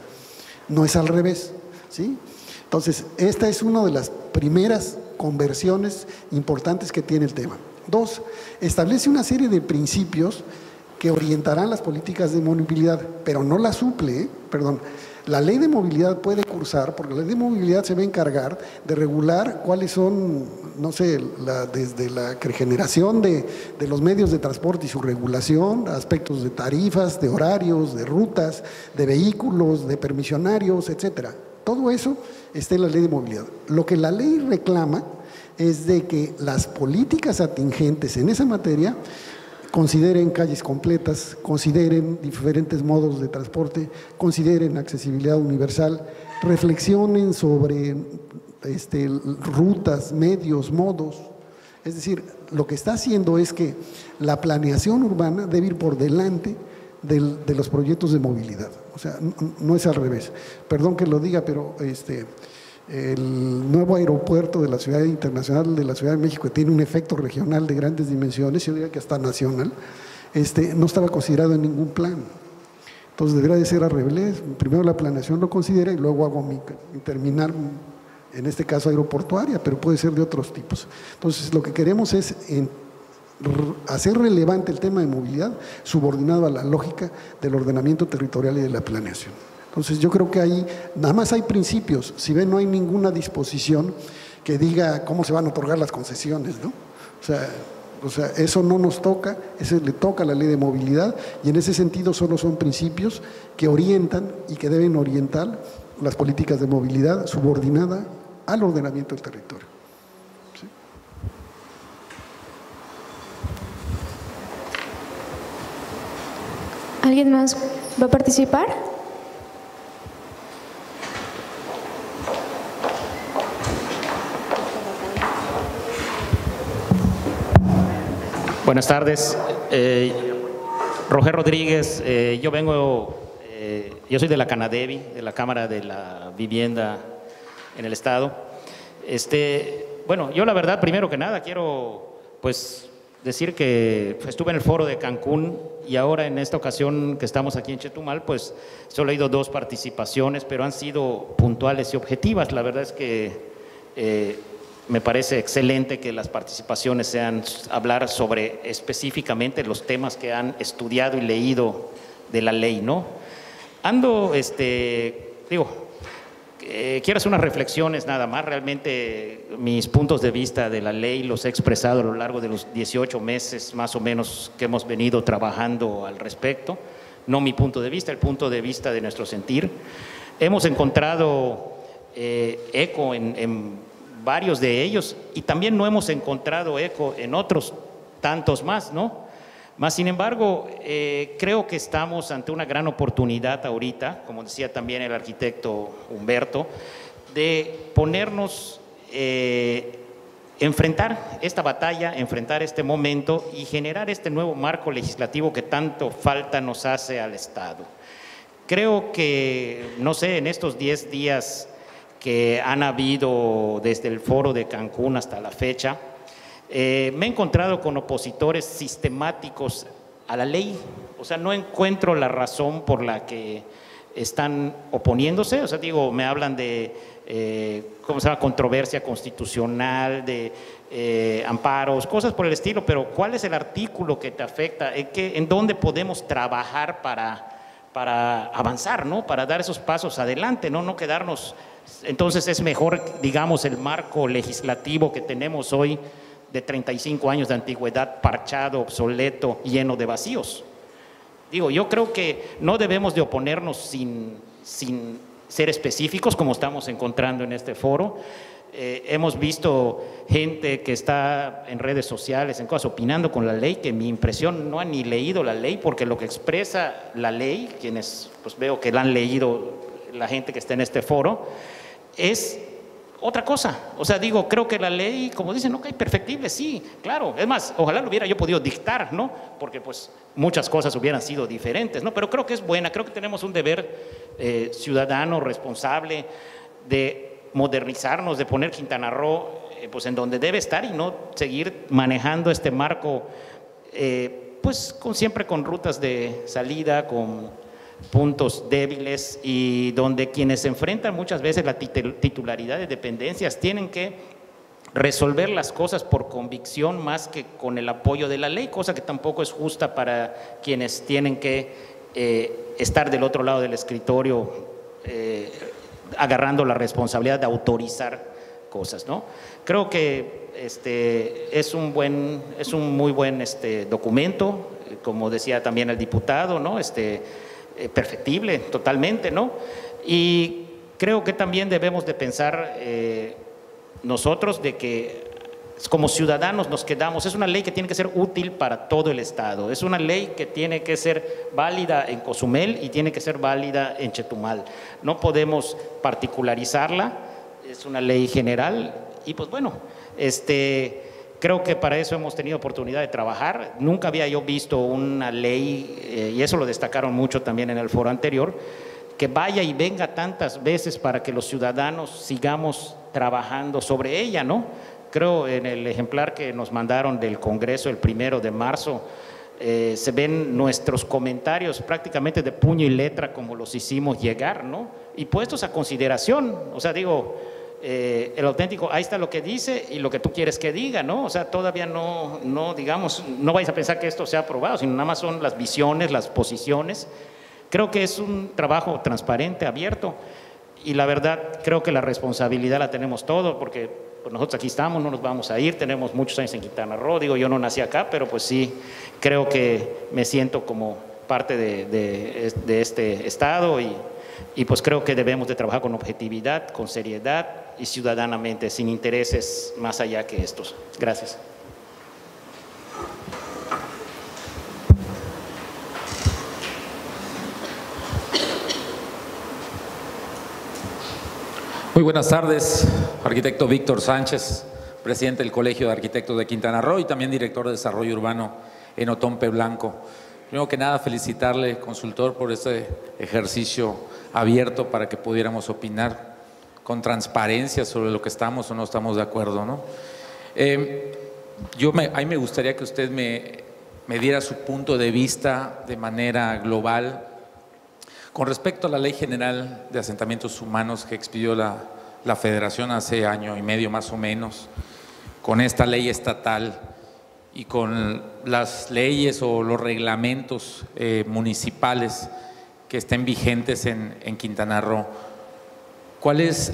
No es al revés. ¿sí? Entonces, esta es una de las primeras conversiones importantes que tiene el tema. Dos, establece una serie de principios que orientarán las políticas de movilidad, pero no la suple, ¿eh? perdón. La ley de movilidad puede cursar, porque la ley de movilidad se va a encargar de regular cuáles son, no sé, desde la generación de, de, los medios de transporte y su regulación, aspectos de tarifas, de horarios, de rutas, de vehículos, de permisionarios, etcétera. Todo eso está en la ley de movilidad. Lo que la ley reclama es de que las políticas atingentes en esa materia consideren calles completas, consideren diferentes modos de transporte, consideren accesibilidad universal, reflexionen sobre este, rutas, medios, modos. Es decir, lo que está haciendo es que la planeación urbana debe ir por delante de los proyectos de movilidad. O sea, no, es al revés. Perdón que lo diga, pero este, el nuevo aeropuerto de la Ciudad Internacional de la Ciudad de México, tiene un efecto regional de grandes dimensiones, yo diría que hasta nacional, este, no estaba considerado en ningún plan. Entonces debería de ser al revés. Primero la planeación lo considera y luego hago mi, mi terminal, en este caso aeroportuaria, pero puede ser de otros tipos. Entonces lo que queremos es hacer relevante el tema de movilidad subordinado a la lógica del ordenamiento territorial y de la planeación. Entonces yo creo que ahí nada más hay principios, si ven no hay ninguna disposición que diga cómo se van a otorgar las concesiones, ¿no? O sea, o sea, eso no nos toca, eso le toca a la ley de movilidad y en ese sentido solo son principios que orientan y que deben orientar las políticas de movilidad subordinada al ordenamiento del territorio. ¿Alguien más va a participar? Buenas tardes. Eh, Roger Rodríguez, eh, yo vengo, eh, yo soy de la Canadevi, de la Cámara de la Vivienda en el Estado. Este, bueno, yo la verdad, primero que nada, quiero pues decir que estuve en el foro de Cancún y ahora en esta ocasión que estamos aquí en Chetumal, pues solo he ido dos participaciones, pero han sido puntuales y objetivas. La verdad es que eh, me parece excelente que las participaciones sean hablar sobre específicamente los temas que han estudiado y leído de la ley, ¿no? Ando, este, digo, eh, quiero hacer unas reflexiones nada más. Realmente mis puntos de vista de la ley los he expresado a lo largo de los 18 meses más o menos que hemos venido trabajando al respecto. No mi punto de vista, el punto de vista de nuestro sentir. Hemos encontrado eh, eco en varios de ellos y también no hemos encontrado eco en otros tantos más, ¿no? Más sin embargo, eh, creo que estamos ante una gran oportunidad ahorita, como decía también el arquitecto Humberto, de ponernos, eh, enfrentar esta batalla, enfrentar este momento y generar este nuevo marco legislativo que tanto falta nos hace al Estado. Creo que, no sé, en estos 10 días que han habido desde el foro de Cancún hasta la fecha, eh, me he encontrado con opositores sistemáticos a la ley. O sea, no encuentro la razón por la que están oponiéndose. O sea, digo, me hablan de, eh, ¿cómo se llama?, controversia constitucional, de eh, amparos, cosas por el estilo, pero ¿cuál es el artículo que te afecta? ¿En, qué, en dónde podemos trabajar para, para avanzar, ¿no? Para dar esos pasos adelante, ¿no? No quedarnos entonces es mejor, digamos, el marco legislativo que tenemos hoy de 35 años de antigüedad, parchado, obsoleto, lleno de vacíos. Digo, yo creo que no debemos de oponernos sin, sin ser específicos, como estamos encontrando en este foro. Eh, hemos visto gente que está en redes sociales, en cosas, opinando con la ley, que mi impresión no han ni leído la ley, porque lo que expresa la ley, quienes pues veo que la han leído la gente que está en este foro, es otra cosa. O sea, digo, creo que la ley, como dicen, ok, perfectible, sí, claro. Es más, ojalá lo hubiera yo podido dictar, ¿no? Porque pues muchas cosas hubieran sido diferentes, ¿no? Pero creo que es buena, creo que tenemos un deber eh, ciudadano, responsable, de modernizarnos, de poner Quintana Roo eh, pues en donde debe estar y no seguir manejando este marco, eh, pues con, siempre con rutas de salida, con puntos débiles y donde quienes enfrentan muchas veces la titularidad de dependencias tienen que resolver las cosas por convicción más que con el apoyo de la ley, cosa que tampoco es justa para quienes tienen que eh, estar del otro lado del escritorio eh, agarrando la responsabilidad de autorizar cosas, ¿no? Creo que este, es, un buen, es un muy buen este, documento, como decía también el diputado, ¿no? Este, eh, perfectible totalmente, ¿no? Y creo que también debemos de pensar eh, nosotros de que como ciudadanos nos quedamos, es una ley que tiene que ser útil para todo el Estado, es una ley que tiene que ser válida en Cozumel y tiene que ser válida en Chetumal. No podemos particularizarla, es una ley general y pues bueno, este Creo que para eso hemos tenido oportunidad de trabajar. Nunca había yo visto una ley, eh, y eso lo destacaron mucho también en el foro anterior, que vaya y venga tantas veces para que los ciudadanos sigamos trabajando sobre ella, ¿no? Creo en el ejemplar que nos mandaron del Congreso el primero de marzo, eh, se ven nuestros comentarios prácticamente de puño y letra como los hicimos llegar, ¿no? Y puestos a consideración, o sea, digo, eh, el auténtico, ahí está lo que dice y lo que tú quieres que diga, ¿no? O sea, todavía no, no, digamos, no vais a pensar que esto sea aprobado, sino nada más son las visiones, las posiciones. Creo que es un trabajo transparente, abierto, y la verdad creo que la responsabilidad la tenemos todos, porque pues, nosotros aquí estamos, no nos vamos a ir, tenemos muchos años en Quintana Roo, digo, yo no nací acá, pero pues sí, creo que me siento como parte de, de, de este estado y, y pues creo que debemos de trabajar con objetividad, con seriedad y ciudadanamente, sin intereses más allá que estos. Gracias. Muy buenas tardes, arquitecto Víctor Sánchez, presidente del Colegio de Arquitectos de Quintana Roo y también director de Desarrollo Urbano en Otompe Blanco. Primero que nada, felicitarle, consultor, por este ejercicio abierto para que pudiéramos opinar con transparencia sobre lo que estamos o no estamos de acuerdo. ¿no? Eh, yo me, ahí me gustaría que usted me, diera su punto de vista de manera global con respecto a la Ley General de Asentamientos Humanos que expidió la la federación hace año y medio más o menos, con esta ley estatal y con las leyes o los reglamentos eh, municipales que estén vigentes en, en Quintana Roo, ¿cuáles,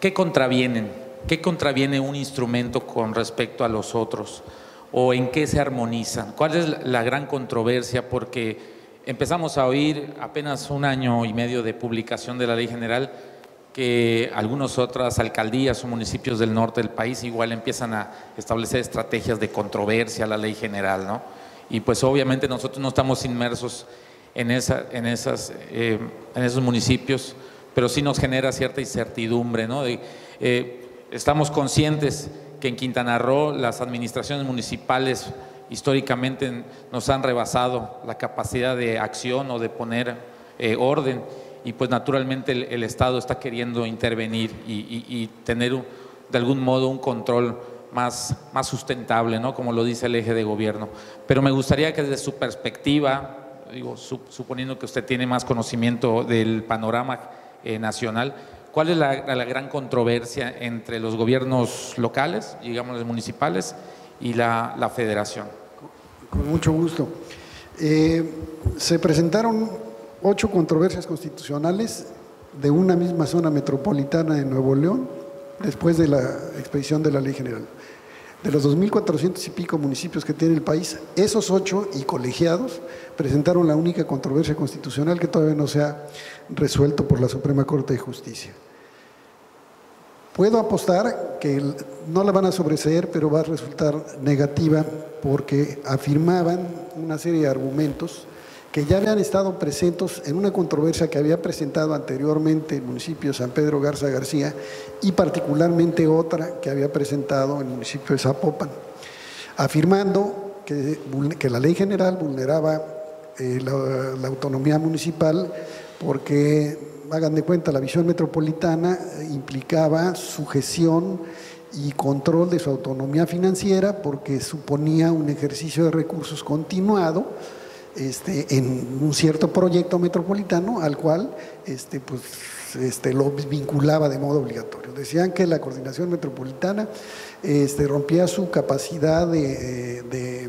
qué contravienen? ¿Qué contraviene un instrumento con respecto a los otros? ¿O en qué se armonizan? ¿Cuál es la gran controversia? Porque empezamos a oír apenas un año y medio de publicación de la ley general que algunas otras alcaldías o municipios del norte del país igual empiezan a establecer estrategias de controversia a la ley general, ¿no? Y pues obviamente nosotros no estamos inmersos en, esa, en, esas, eh, en esos municipios, pero sí nos genera cierta incertidumbre, ¿no? Eh, estamos conscientes que en Quintana Roo las administraciones municipales históricamente nos han rebasado la capacidad de acción o de poner eh, orden y pues naturalmente el, Estado está queriendo intervenir y, tener de algún modo un control más, más sustentable, ¿no? como lo dice el eje de gobierno. Pero me gustaría que desde su perspectiva, suponiendo que usted tiene más conocimiento del panorama eh, nacional, ¿cuál es la, gran controversia entre los gobiernos locales, digamos los municipales, y la, federación? Con mucho gusto. Eh, se presentaron ocho controversias constitucionales de una misma zona metropolitana de Nuevo León después de la expedición de la ley general. De los 2.400 y pico municipios que tiene el país, esos ocho y colegiados presentaron la única controversia constitucional que todavía no se ha resuelto por la Suprema Corte de Justicia. Puedo apostar que no la van a sobreseer, pero va a resultar negativa porque afirmaban una serie de argumentos que ya habían estado presentes en una controversia que había presentado anteriormente el municipio de San Pedro Garza García y particularmente otra que había presentado el municipio de Zapopan, afirmando que, la ley general vulneraba eh, la, autonomía municipal porque, hagan de cuenta, la visión metropolitana implicaba sujeción y control de su autonomía financiera porque suponía un ejercicio de recursos continuado este, en un cierto proyecto metropolitano al cual este, pues, este, lo vinculaba de modo obligatorio. Decían que la coordinación metropolitana este, rompía su capacidad de, de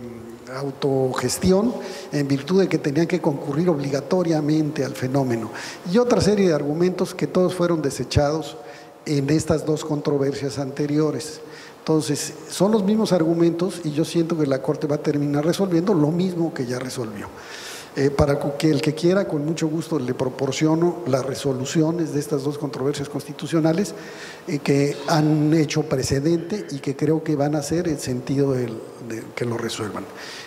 autogestión en virtud de que tenían que concurrir obligatoriamente al fenómeno. Y otra serie de argumentos que todos fueron desechados en estas dos controversias anteriores. Entonces, son los mismos argumentos y yo siento que la Corte va a terminar resolviendo lo mismo que ya resolvió. Eh, para que el que quiera, con mucho gusto le proporciono las resoluciones de estas dos controversias constitucionales eh, que han hecho precedente y que creo que van a ser el sentido de que lo resuelvan.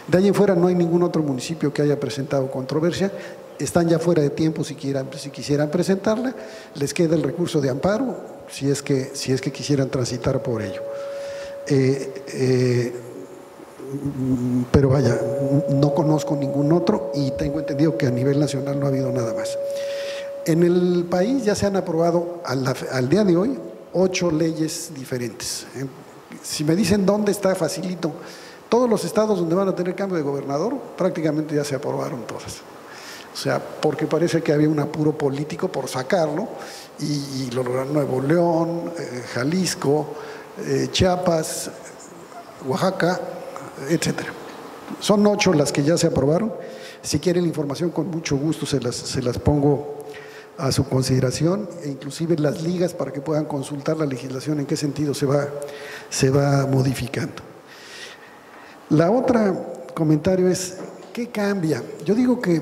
De ahí en fuera no hay ningún otro municipio que haya presentado controversia, están ya fuera de tiempo si, quieran, si quisieran presentarla, les queda el recurso de amparo si es que, si es que quisieran transitar por ello. Eh, eh, pero vaya, no conozco ningún otro y tengo entendido que a nivel nacional no ha habido nada más. En el país ya se han aprobado al, día de hoy ocho leyes diferentes. ¿eh? Si me dicen dónde está, facilito. Todos los estados donde van a tener cambio de gobernador prácticamente ya se aprobaron todas. O sea, porque parece que había un apuro político por sacarlo y, lo lograron Nuevo León, Jalisco, eh, Chiapas, Oaxaca, etcétera. Son ocho las que ya se aprobaron. Si quieren información, con mucho gusto se las, se las pongo a su consideración, e inclusive las ligas para que puedan consultar la legislación en qué sentido se va, se va modificando. La otra comentario es, ¿qué cambia? Yo digo que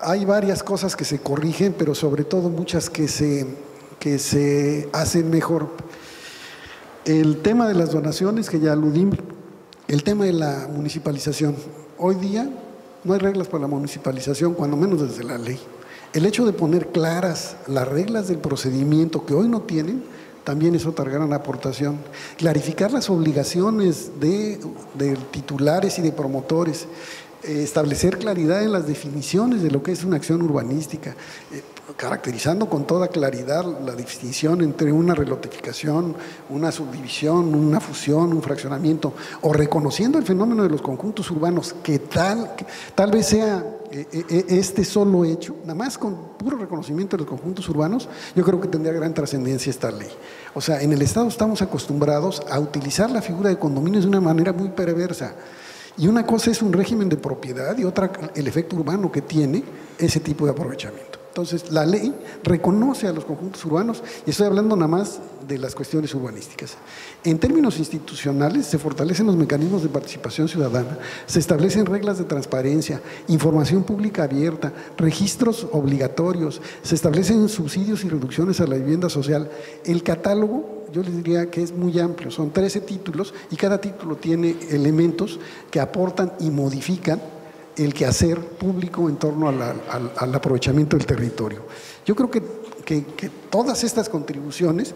hay varias cosas que se corrigen, pero sobre todo muchas que se, que se hacen mejor. El tema de las donaciones, que ya aludí, el tema de la municipalización. Hoy día no hay reglas para la municipalización, cuando menos desde la ley. El hecho de poner claras las reglas del procedimiento que hoy no tienen, también es otra gran aportación. Clarificar las obligaciones de, titulares y de promotores, eh, establecer claridad en las definiciones de lo que es una acción urbanística, eh, caracterizando con toda claridad la distinción entre una relotificación, una subdivisión, una fusión, un fraccionamiento, o reconociendo el fenómeno de los conjuntos urbanos, que tal, tal vez sea eh, eh, este solo hecho, nada más con puro reconocimiento de los conjuntos urbanos, yo creo que tendría gran trascendencia esta ley. O sea, en el Estado estamos acostumbrados a utilizar la figura de condominios de una manera muy perversa. Y una cosa es un régimen de propiedad y otra el efecto urbano que tiene ese tipo de aprovechamiento. Entonces, la ley reconoce a los conjuntos urbanos, y estoy hablando nada más de las cuestiones urbanísticas. En términos institucionales, se fortalecen los mecanismos de participación ciudadana, se establecen reglas de transparencia, información pública abierta, registros obligatorios, se establecen subsidios y reducciones a la vivienda social. El catálogo, yo les diría que es muy amplio, son 13 títulos y cada título tiene elementos que aportan y modifican el quehacer público en torno al, aprovechamiento del territorio. Yo creo que, todas estas contribuciones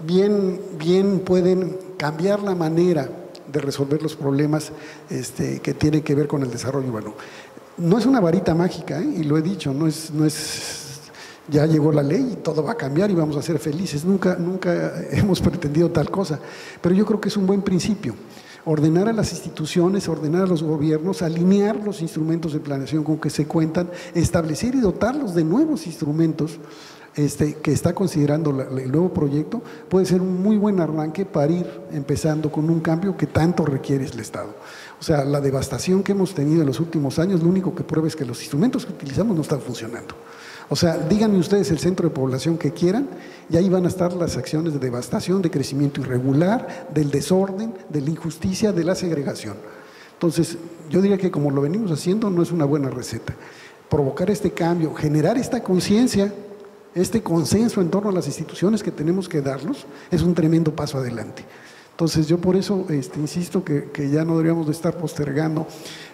bien, bien pueden cambiar la manera de resolver los problemas este, que tienen que ver con el desarrollo urbano. No es una varita mágica, ¿eh? y lo he dicho, no es, no es, ya llegó la ley y todo va a cambiar y vamos a ser felices. Nunca, nunca hemos pretendido tal cosa, pero yo creo que es un buen principio ordenar a las instituciones, ordenar a los gobiernos, alinear los instrumentos de planeación con que se cuentan, establecer y dotarlos de nuevos instrumentos este, que está considerando el nuevo proyecto, puede ser un muy buen arranque para ir empezando con un cambio que tanto requiere el Estado. O sea, la devastación que hemos tenido en los últimos años, lo único que prueba es que los instrumentos que utilizamos no están funcionando. O sea, díganme ustedes el centro de población que quieran y ahí van a estar las acciones de devastación, de crecimiento irregular, del desorden, de la injusticia, de la segregación. Entonces, yo diría que como lo venimos haciendo no es una buena receta. Provocar este cambio, generar esta conciencia, este consenso en torno a las instituciones que tenemos que darlos, es un tremendo paso adelante. Entonces yo por eso este, insisto que, ya no deberíamos de estar postergando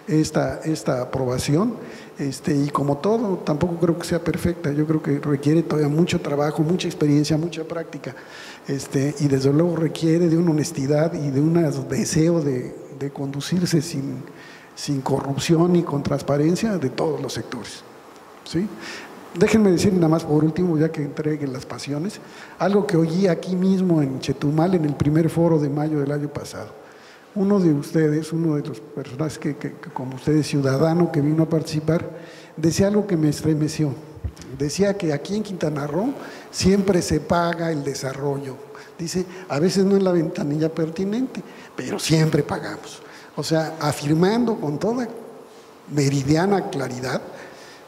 esta, esta aprobación este, y como todo tampoco creo que sea perfecta, yo creo que requiere todavía mucho trabajo, mucha experiencia, mucha práctica este, y desde luego requiere de una honestidad y de un deseo de, conducirse sin, sin corrupción y con transparencia de todos los sectores. ¿sí? Déjenme decir nada más por último, ya que entreguen las pasiones, algo que oí aquí mismo en Chetumal en el primer foro de mayo del año pasado. Uno de ustedes, uno de los personajes que, como ustedes, ciudadano que vino a participar, decía algo que me estremeció. Decía que aquí en Quintana Roo siempre se paga el desarrollo. Dice, a veces no es la ventanilla pertinente, pero siempre pagamos. O sea, afirmando con toda meridiana claridad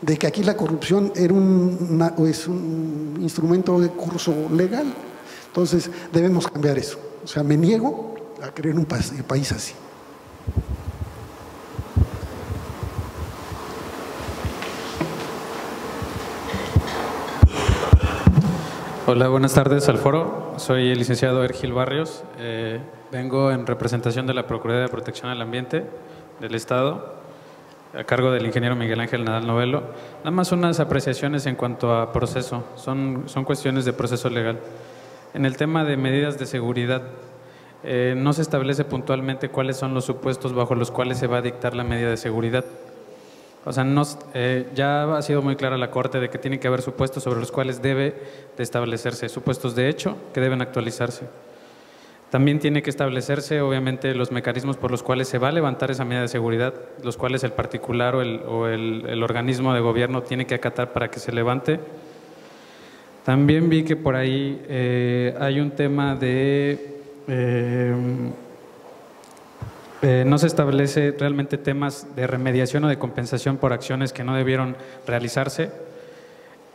de que aquí la corrupción era un, es un instrumento de curso legal. Entonces debemos cambiar eso. O sea, me niego a creer un país así. Hola, buenas tardes al foro. Soy el licenciado Ergil Barrios. Eh, vengo en representación de la Procuraduría de Protección al Ambiente del Estado a cargo del ingeniero Miguel Ángel Nadal Novelo. Nada más unas apreciaciones en cuanto a proceso, son, son cuestiones de proceso legal. En el tema de medidas de seguridad, eh, no se establece puntualmente cuáles son los supuestos bajo los cuales se va a dictar la medida de seguridad. O sea, no, eh, ya ha sido muy clara la Corte de que tiene que haber supuestos sobre los cuales debe de establecerse, supuestos de hecho que deben actualizarse. También tiene que establecerse, obviamente, los mecanismos por los cuales se va a levantar esa medida de seguridad, los cuales el particular o el, organismo de gobierno tiene que acatar para que se levante. También vi que por ahí eh, hay un tema de... Eh, eh, no se establece realmente temas de remediación o de compensación por acciones que no debieron realizarse.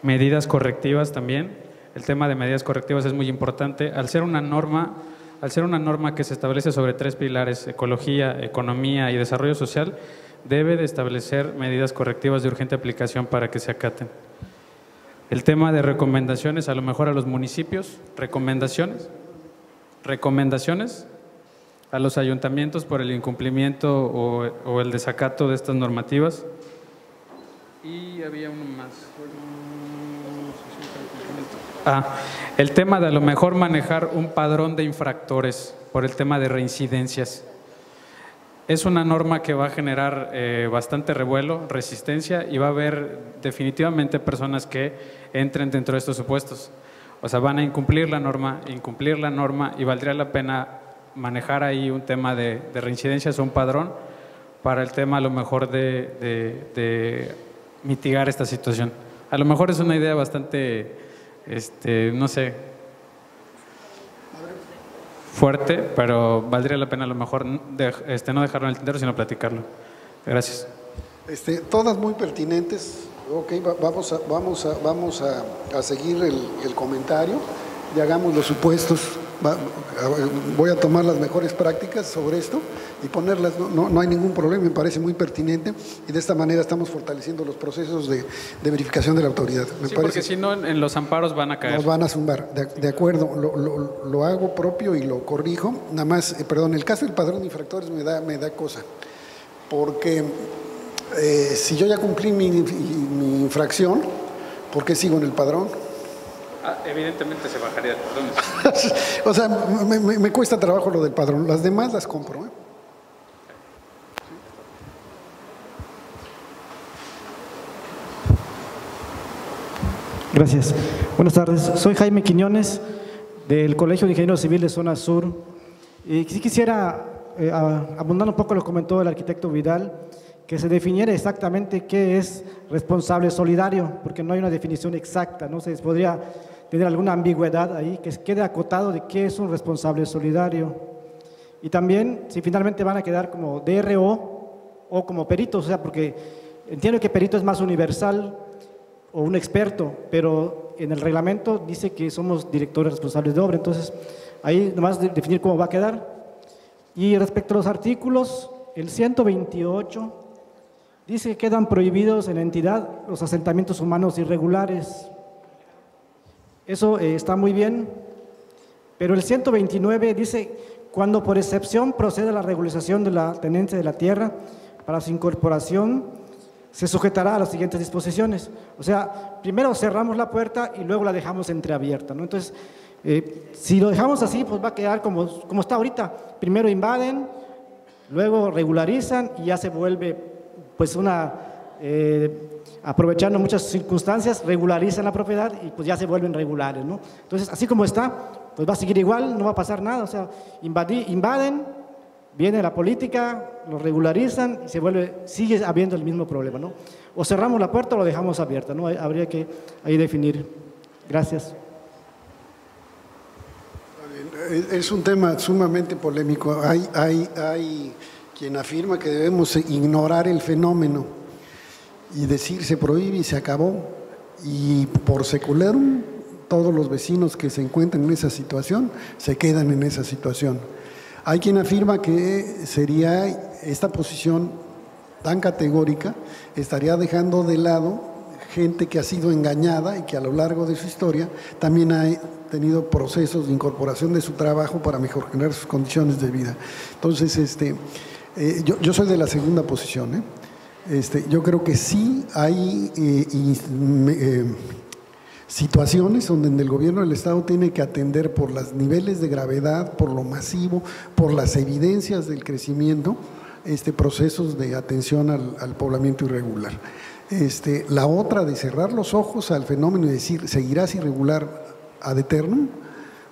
Medidas correctivas también. El tema de medidas correctivas es muy importante. Al ser una norma al ser una norma que se establece sobre tres pilares, ecología, economía y desarrollo social, debe de establecer medidas correctivas de urgente aplicación para que se acaten. El tema de recomendaciones, a lo mejor a los municipios, recomendaciones, recomendaciones a los ayuntamientos por el incumplimiento o, o el desacato de estas normativas. Y había uno más. Ah, el tema de a lo mejor manejar un padrón de infractores por el tema de reincidencias. Es una norma que va a generar eh, bastante revuelo, resistencia y va a haber definitivamente personas que entren dentro de estos supuestos. O sea, van a incumplir la norma, incumplir la norma y valdría la pena manejar ahí un tema de, reincidencias o un padrón para el tema a lo mejor de mitigar esta situación. A lo mejor es una idea bastante, este, no sé, fuerte, pero valdría la pena a lo mejor este, no dejarlo en el tintero, sino platicarlo. Gracias. Este, todas muy pertinentes. Ok, vamos a, vamos a, vamos a, seguir el, el comentario y hagamos los supuestos voy a tomar las mejores prácticas sobre esto y ponerlas, no, no, hay ningún problema, me parece muy pertinente y de esta manera estamos fortaleciendo los procesos de, verificación de la autoridad. Me sí, parece, porque si no en los amparos van a caer. Nos van a zumbar, de, acuerdo, lo, lo, hago propio y lo corrijo, nada más, eh, perdón, el caso del padrón de infractores me da, me da cosa, porque eh, si yo ya cumplí mi, mi infracción, ¿por qué sigo en el padrón? Ah, evidentemente se bajaría el padrón. <laughs> o sea, me, cuesta trabajo lo del padrón. Las demás las compro. ¿eh? Gracias. Buenas tardes. Soy Jaime Quiñones del Colegio de Ingenieros Civiles Zona Sur. Y si quisiera eh, abundar un poco lo que comentó el arquitecto Vidal, que se definiera exactamente qué es responsable solidario, porque no hay una definición exacta, no se podría tener alguna ambigüedad ahí, que quede acotado de qué es un responsable solidario. Y también si finalmente van a quedar como DRO o como peritos, o sea, porque entiendo que perito es más universal o un experto, pero en el reglamento dice que somos directores responsables de obra, entonces ahí nomás definir cómo va a quedar. Y respecto a los artículos, el 128 dice que quedan prohibidos en la entidad los asentamientos humanos irregulares. Eso eh, está muy bien, pero el 129 dice, cuando por excepción procede la regularización de la tenencia de la tierra para su incorporación, se sujetará a las siguientes disposiciones. O sea, primero cerramos la puerta y luego la dejamos entreabierta. ¿no? Entonces, eh, si lo dejamos así, pues va a quedar como, como está ahorita. Primero invaden, luego regularizan y ya se vuelve pues una eh, aprovechando muchas circunstancias, regularizan la propiedad y pues ya se vuelven regulares, ¿no? Entonces, así como está, pues va a seguir igual, no va a pasar nada, o sea, invaden, viene la política, lo regularizan y se vuelve, sigue habiendo el mismo problema, ¿no? O cerramos la puerta o lo dejamos abierta, ¿no? Habría que ahí definir. Gracias. Es un tema sumamente polémico. Hay, hay, hay quien afirma que debemos ignorar el fenómeno y decir se prohíbe y se acabó. Y por secularum, todos los vecinos que se encuentran en esa situación se quedan en esa situación. Hay quien afirma que sería esta posición tan categórica, estaría dejando de lado gente que ha sido engañada y que a lo largo de su historia también ha tenido procesos de incorporación de su trabajo para mejorar sus condiciones de vida. Entonces, este, eh, yo, soy de la segunda posición. ¿eh? Este, yo creo que sí hay eh, eh, situaciones donde el gobierno del Estado tiene que atender por los niveles de gravedad, por lo masivo, por las evidencias del crecimiento, este, procesos de atención al, poblamiento irregular. Este, la otra de cerrar los ojos al fenómeno y decir, seguirás irregular ad eternum,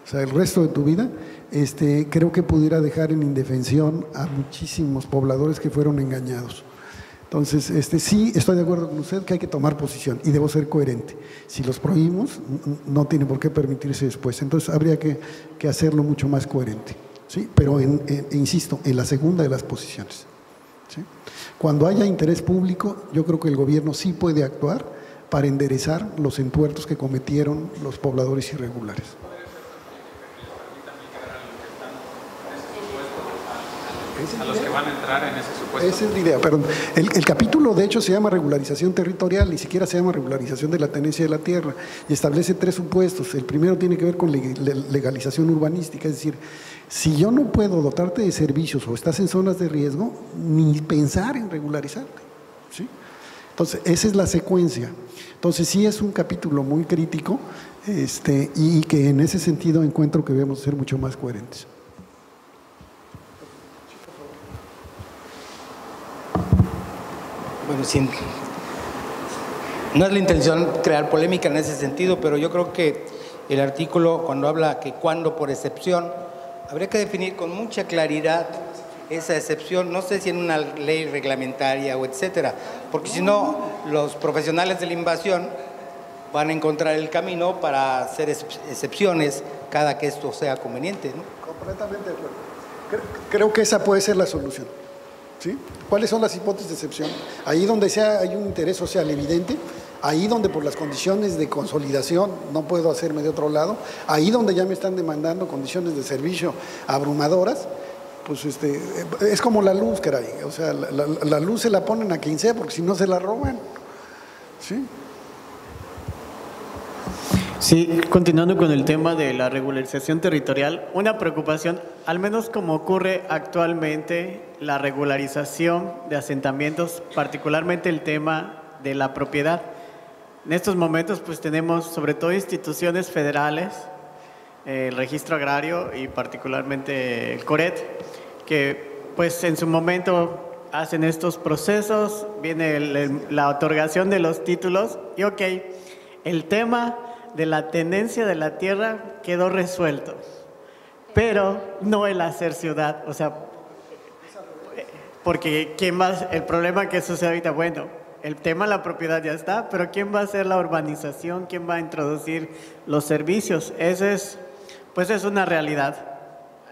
o sea, el resto de tu vida, este, creo que pudiera dejar en indefensión a muchísimos pobladores que fueron engañados. Entonces, este, sí estoy de acuerdo con usted que hay que tomar posición y debo ser coherente. Si los prohibimos, no tiene por qué permitirse después. Entonces, habría que, hacerlo mucho más coherente. ¿sí? Pero, insisto, en la segunda de las posiciones. Cuando haya interés público, yo creo que el gobierno sí puede actuar para enderezar los entuertos que cometieron los pobladores irregulares. A los que van a entrar en ese supuesto. Esa es la idea, perdón. El, capítulo de hecho se llama regularización territorial, ni siquiera se llama regularización de la tenencia de la tierra, y establece tres supuestos. El primero tiene que ver con legalización urbanística, es decir, si yo no puedo dotarte de servicios o estás en zonas de riesgo, ni pensar en regularizarte. ¿sí? Entonces, esa es la secuencia. Entonces, sí es un capítulo muy crítico este, y que en ese sentido encuentro que debemos ser mucho más coherentes. Bueno, sin, no es la intención crear polémica en ese sentido, pero yo creo que el artículo cuando habla que cuando por excepción, habría que definir con mucha claridad esa excepción, no sé si en una ley reglamentaria o etcétera, porque si no, los profesionales de la invasión van a encontrar el camino para hacer excepciones cada que esto sea conveniente. ¿no? Completamente de acuerdo. Creo que esa puede ser la solución. ¿Sí? ¿Cuáles son las hipótesis de excepción? Ahí donde sea, hay un interés social evidente, ahí donde por las condiciones de consolidación no puedo hacerme de otro lado, ahí donde ya me están demandando condiciones de servicio abrumadoras, pues este, es como la luz, caray. O sea, la, la luz se la ponen a quien sea porque si no se la roban. ¿Sí? Sí, continuando con el tema de la regularización territorial, una preocupación, al menos como ocurre actualmente la regularización de asentamientos, particularmente el tema de la propiedad. En estos momentos pues tenemos sobre todo instituciones federales, el registro agrario y particularmente el CORET, que pues en su momento hacen estos procesos, viene la otorgación de los títulos y ok, el tema de la tenencia de la tierra quedó resuelto, pero no el hacer ciudad, o sea, porque ¿quién va, el problema que sucede ahorita, bueno, el tema de la propiedad ya está, pero ¿quién va a hacer la urbanización? ¿Quién va a introducir los servicios? Ese es, pues es una realidad,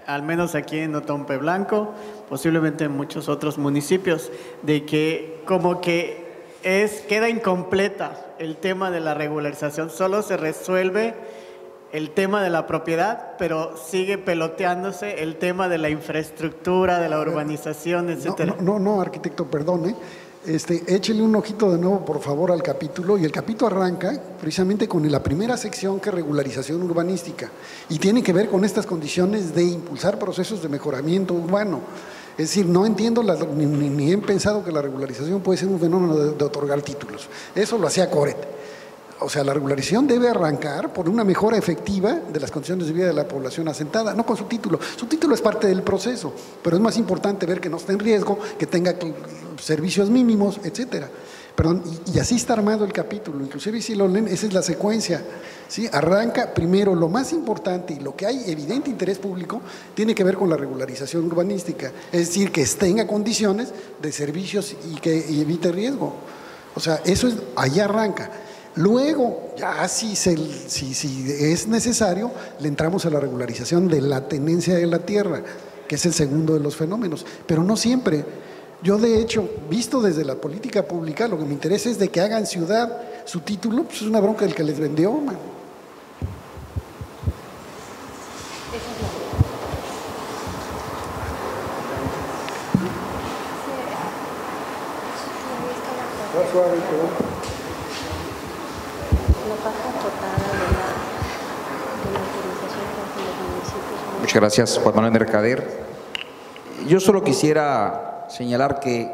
al menos aquí en Otompe Blanco, posiblemente en muchos otros municipios, de que como que es, queda incompleta el tema de la regularización, solo se resuelve el tema de la propiedad, pero sigue peloteándose el tema de la infraestructura, de la urbanización, etcétera. No, no, no, arquitecto, perdone. Este, échele un ojito de nuevo, por favor, al capítulo. Y el capítulo arranca precisamente con la primera sección que es regularización urbanística. Y tiene que ver con estas condiciones de impulsar procesos de mejoramiento urbano. Es decir, no entiendo ni, he pensado que la regularización puede ser un fenómeno de, otorgar títulos. Eso lo hacía Coret. O sea, la regularización debe arrancar por una mejora efectiva de las condiciones de vida de la población asentada, no con su título. Su título es parte del proceso, pero es más importante ver que no esté en riesgo, que tenga servicios mínimos, etcétera. Perdón, y, así está armado el capítulo, inclusive si lo leen, esa es la secuencia. ¿sí? Arranca primero lo más importante y lo que hay evidente interés público tiene que ver con la regularización urbanística, es decir, que tenga condiciones de servicios y que evite riesgo. O sea, eso es, ahí arranca. Luego, ya si, si, si es necesario, le entramos a la regularización de la tenencia de la tierra, que es el segundo de los fenómenos, pero no siempre. Yo, de hecho, visto desde la política pública, lo que me interesa es de que hagan ciudad su título, pues es una bronca del que les vendió, man. Muchas gracias, Juan Manuel Mercader. Yo solo quisiera señalar que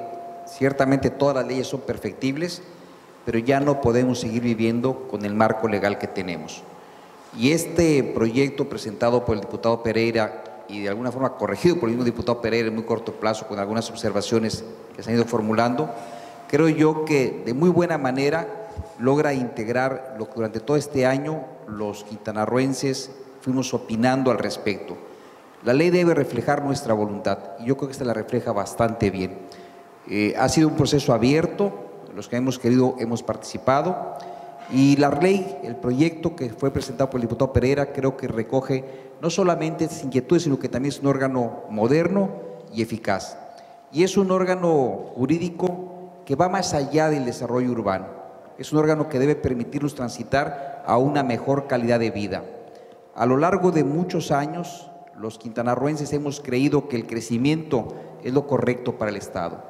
ciertamente todas las leyes son perfectibles, pero ya no podemos seguir viviendo con el marco legal que tenemos. Y este proyecto presentado por el diputado Pereira y de alguna forma corregido por el mismo diputado Pereira en muy corto plazo con algunas observaciones que se han ido formulando, creo yo que de muy buena manera logra integrar lo que durante todo este año los quintanarroenses fuimos opinando al respecto la ley debe reflejar nuestra voluntad y yo creo que esta la refleja bastante bien. Eh, ha sido un proceso abierto, los que hemos querido hemos participado y la ley, el proyecto que fue presentado por el diputado Pereira, creo que recoge no solamente estas inquietudes, sino que también es un órgano moderno y eficaz. Y es un órgano jurídico que va más allá del desarrollo urbano. Es un órgano que debe permitirnos transitar a una mejor calidad de vida. A lo largo de muchos años, los quintanarroenses hemos creído que el crecimiento es lo correcto para el Estado.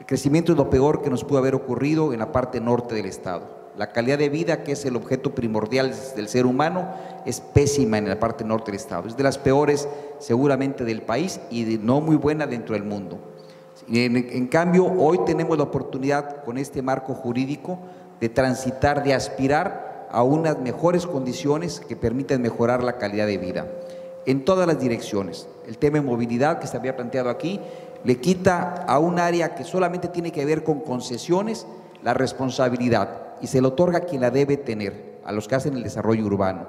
El crecimiento es lo peor que nos pudo haber ocurrido en la parte norte del Estado. La calidad de vida, que es el objeto primordial del ser humano, es pésima en la parte norte del Estado. Es de las peores seguramente del país y de no muy buena dentro del mundo. En, en cambio, hoy tenemos la oportunidad con este marco jurídico de transitar, de aspirar a unas mejores condiciones que permitan mejorar la calidad de vida en todas las direcciones. El tema de movilidad que se había planteado aquí le quita a un área que solamente tiene que ver con concesiones la responsabilidad y se le otorga a quien la debe tener, a los que hacen el desarrollo urbano.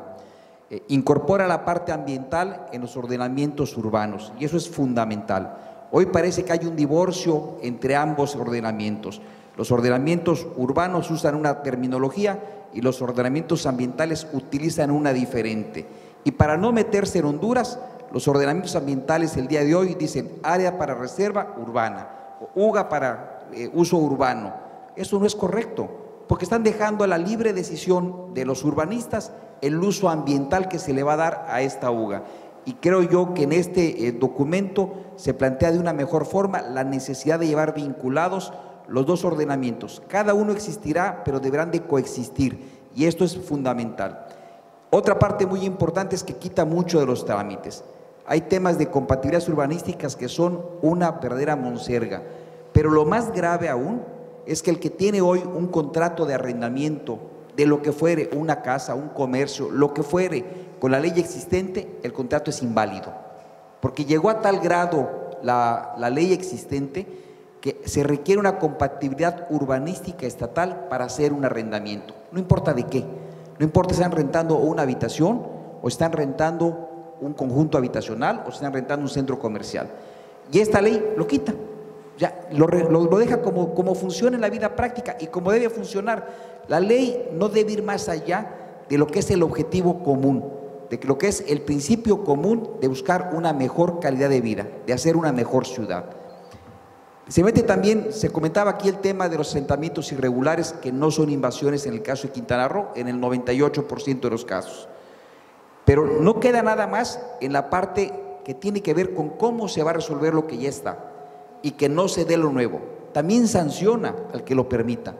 Eh, incorpora la parte ambiental en los ordenamientos urbanos y eso es fundamental. Hoy parece que hay un divorcio entre ambos ordenamientos. Los ordenamientos urbanos usan una terminología y los ordenamientos ambientales utilizan una diferente. Y para no meterse en Honduras, los ordenamientos ambientales el día de hoy dicen área para reserva urbana o UGA para eh, uso urbano. Eso no es correcto, porque están dejando a la libre decisión de los urbanistas el uso ambiental que se le va a dar a esta UGA. Y creo yo que en este eh, documento se plantea de una mejor forma la necesidad de llevar vinculados los dos ordenamientos. Cada uno existirá, pero deberán de coexistir y esto es fundamental. Otra parte muy importante es que quita mucho de los trámites. Hay temas de compatibilidades urbanísticas que son una verdadera monserga, pero lo más grave aún es que el que tiene hoy un contrato de arrendamiento de lo que fuere, una casa, un comercio, lo que fuere, con la ley existente, el contrato es inválido. Porque llegó a tal grado la, la ley existente que se requiere una compatibilidad urbanística estatal para hacer un arrendamiento. No importa de qué, no importa si están rentando una habitación o están rentando un conjunto habitacional o están rentando un centro comercial. Y esta ley lo quita, ya lo, deja como, como funciona en la vida práctica y como debe funcionar. La ley no debe ir más allá de lo que es el objetivo común, de lo que es el principio común de buscar una mejor calidad de vida, de hacer una mejor ciudad. Se mete también, se comentaba aquí el tema de los asentamientos irregulares que no son invasiones en el caso de Quintana Roo, en el 98% de los casos. Pero no queda nada más en la parte que tiene que ver con cómo se va a resolver lo que ya está y que no se dé lo nuevo. También sanciona al que lo permita.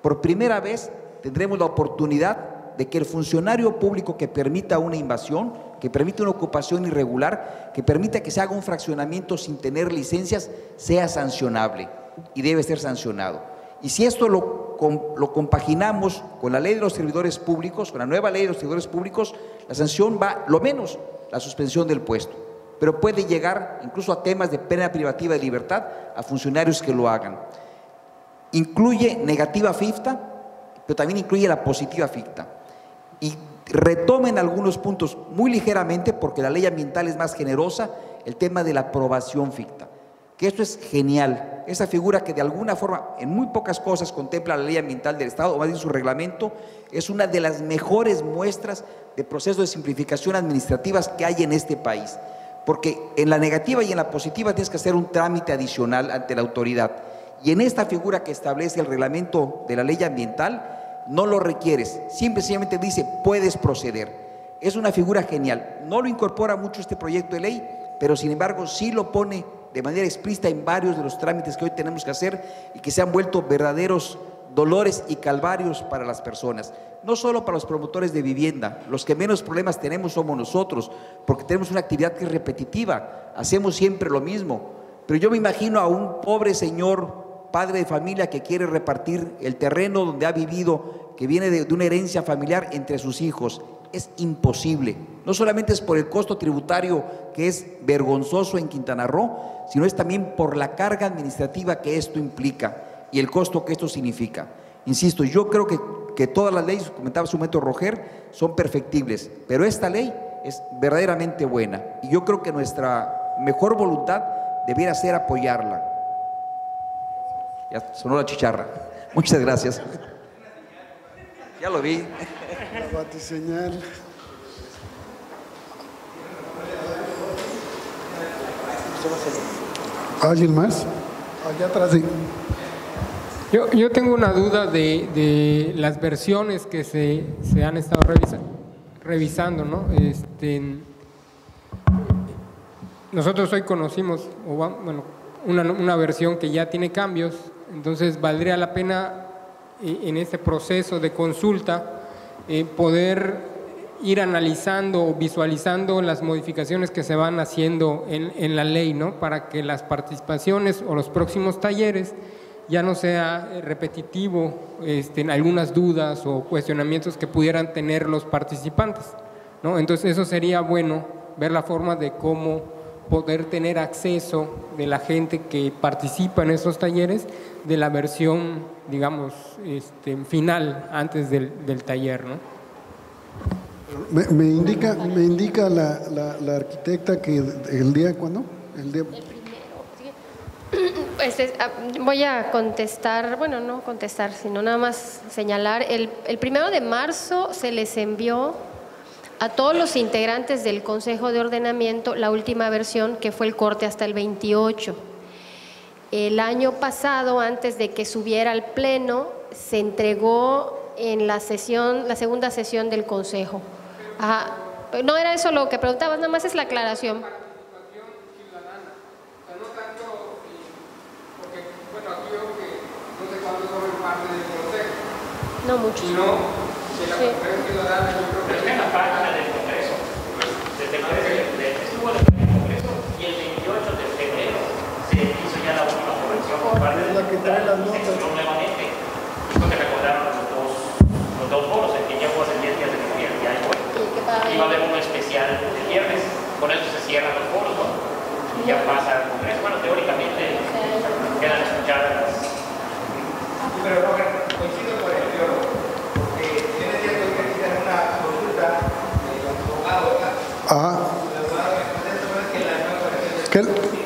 Por primera vez tendremos la oportunidad de que el funcionario público que permita una invasión, que permita una ocupación irregular, que permita que se haga un fraccionamiento sin tener licencias, sea sancionable y debe ser sancionado. Y si esto lo, compaginamos con la ley de los servidores públicos, con la nueva ley de los servidores públicos, la sanción va, lo menos, la suspensión del puesto, pero puede llegar incluso a temas de pena privativa de libertad a funcionarios que lo hagan. Incluye negativa FIFTA, pero también incluye la positiva FIFTA y retomen algunos puntos muy ligeramente, porque la ley ambiental es más generosa, el tema de la aprobación ficta. Que esto es genial, esa figura que de alguna forma en muy pocas cosas contempla la ley ambiental del Estado, o más bien su reglamento, es una de las mejores muestras de proceso de simplificación administrativas que hay en este país. Porque en la negativa y en la positiva tienes que hacer un trámite adicional ante la autoridad. Y en esta figura que establece el reglamento de la ley ambiental, no lo requieres, simplemente dice puedes proceder. Es una figura genial. No lo incorpora mucho este proyecto de ley, pero sin embargo sí lo pone de manera explícita en varios de los trámites que hoy tenemos que hacer y que se han vuelto verdaderos dolores y calvarios para las personas. No solo para los promotores de vivienda, los que menos problemas tenemos somos nosotros, porque tenemos una actividad que es repetitiva, hacemos siempre lo mismo. Pero yo me imagino a un pobre señor padre de familia que quiere repartir el terreno donde ha vivido, que viene de, una herencia familiar entre sus hijos. Es imposible. No solamente es por el costo tributario que es vergonzoso en Quintana Roo, sino es también por la carga administrativa que esto implica y el costo que esto significa. Insisto, yo creo que, que todas las leyes, comentaba su momento Roger, son perfectibles, pero esta ley es verdaderamente buena y yo creo que nuestra mejor voluntad debiera ser apoyarla. Ya sonó la chicharra. Muchas gracias. Ya lo vi. La señal. ¿Alguien más? Allá atrás. Yo, yo tengo una duda de, de las versiones que se, se han estado revisando, ¿no? Este, nosotros hoy conocimos, o bueno, una, una versión que ya tiene cambios, entonces, valdría la pena eh, en este proceso de consulta eh, poder ir analizando o visualizando las modificaciones que se van haciendo en, la ley, ¿no? Para que las participaciones o los próximos talleres ya no sea eh, repetitivo este, en algunas dudas o cuestionamientos que pudieran tener los participantes, ¿no? Entonces, eso sería bueno ver la forma de cómo poder tener acceso de la gente que participa en esos talleres de la versión, digamos, este, final antes del, taller, ¿no? Me, indica, me indica la, la, arquitecta que el día, ¿cuándo? El día... <clears throat> Este, ah, voy a contestar, bueno, no contestar, sino nada más señalar. El, el primero de marzo se les envió a todos los integrantes del Consejo de Ordenamiento la última versión, que fue el corte hasta el 28. El año pasado, antes de que subiera al Pleno, se entregó en la sesión, la segunda sesión del Consejo. Ajá. No era eso lo que preguntabas, nada más es la aclaración. No mucho. No, de la Sí. ciudadana, yo creo que en la página del Congreso. Desde el 13 de febrero estuvo en el Congreso y el 28 de febrero se hizo ya la última de la que trae las notas. nuevamente. Esto que recordaron los dos, los dos foros, el que ya fue hace 10 días de el día de hoy. Y va a haber uno especial el viernes. Con eso se cierran los foros, ¿no? Y ya pasa al Congreso. Bueno, teóricamente quedan escuchadas las Pero Robert, coincido con el biólogo, porque tiene cierto que hacer una consulta del abogado, ¿verdad? Ah, El abogado me contesta es que la nueva versión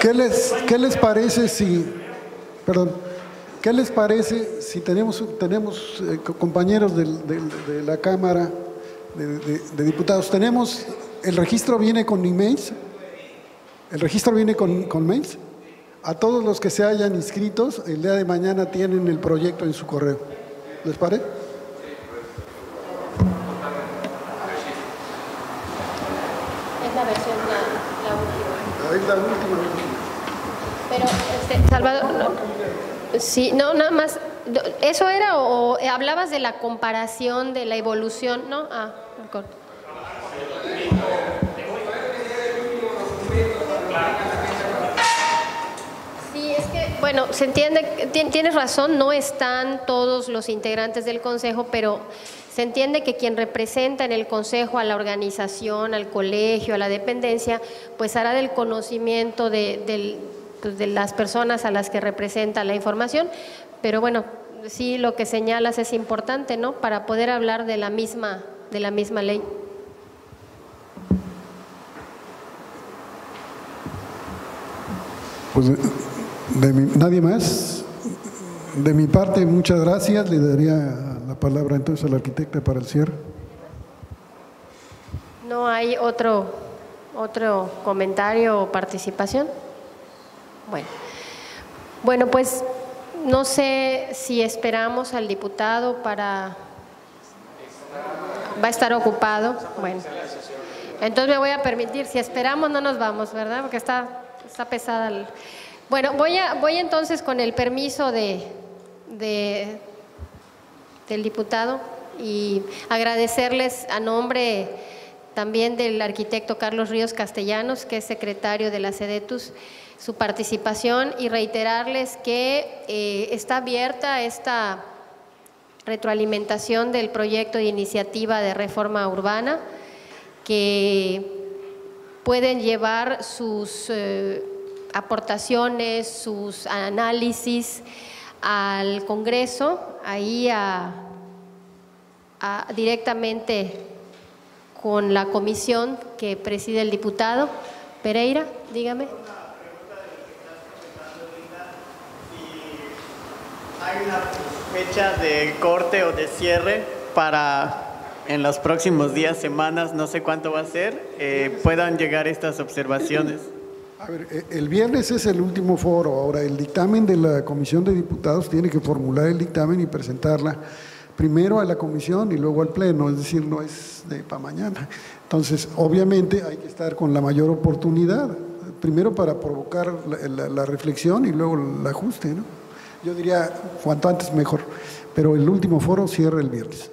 ¿qué, les, ¿qué les parece si, perdón, qué les parece si tenemos, tenemos eh, co- compañeros del- del- de la Cámara de, de- de Diputados, tenemos, el registro viene con emails, el registro viene con, con mails, a todos los que se hayan inscritos, el día de mañana tienen el proyecto en su correo, ¿les parece? Es la versión, la, la última. Es la última. Este, Salvador, no. sí, no, nada más, ¿eso era o, hablabas de la comparación, de la evolución? No, ah, que, bueno, se entiende, tien- tienes razón, no están todos los integrantes del Consejo, pero se entiende que quien representa en el Consejo a la organización, al colegio, a la dependencia, pues hará del conocimiento de, del- pues, de las personas a las que representa la información, pero bueno, sí lo que señalas es importante, ¿no? Para poder hablar de la misma, de la misma ley. Pues de, mi- nadie más. De mi parte, muchas gracias. Le daría la palabra entonces a la arquitecta para el cierre. ¿No hay otro, otro comentario o participación? Bueno. Bueno, pues no sé si esperamos al diputado para... Va a estar ocupado. Bueno. Entonces me voy a permitir, si esperamos no nos vamos, ¿verdad? Porque está, está pesada. el- Bueno, voy, a, voy entonces con el permiso de, de, del diputado y agradecerles a nombre también del arquitecto Carlos Ríos Castellanos, que es secretario de la SEDETUS, su participación y reiterarles que eh, está abierta esta retroalimentación del proyecto de iniciativa de reforma urbana, que pueden llevar sus eh, aportaciones, sus análisis al Congreso, ahí a, directamente con la comisión que preside el diputado Pereira, dígame. ¿Hay una fecha de corte o de cierre para en los próximos días, semanas, no sé cuánto va a ser, eh, puedan llegar estas observaciones? A ver, eh, el viernes es el último foro. Ahora, el dictamen de la Comisión de Diputados tiene que formular el dictamen y presentarla primero a la comisión y luego al pleno, es decir, no es de para mañana. Entonces, obviamente hay que estar con la mayor oportunidad, primero para provocar la, reflexión y luego el ajuste, ¿no? Yo diría cuanto antes mejor, pero el último foro cierra el viernes.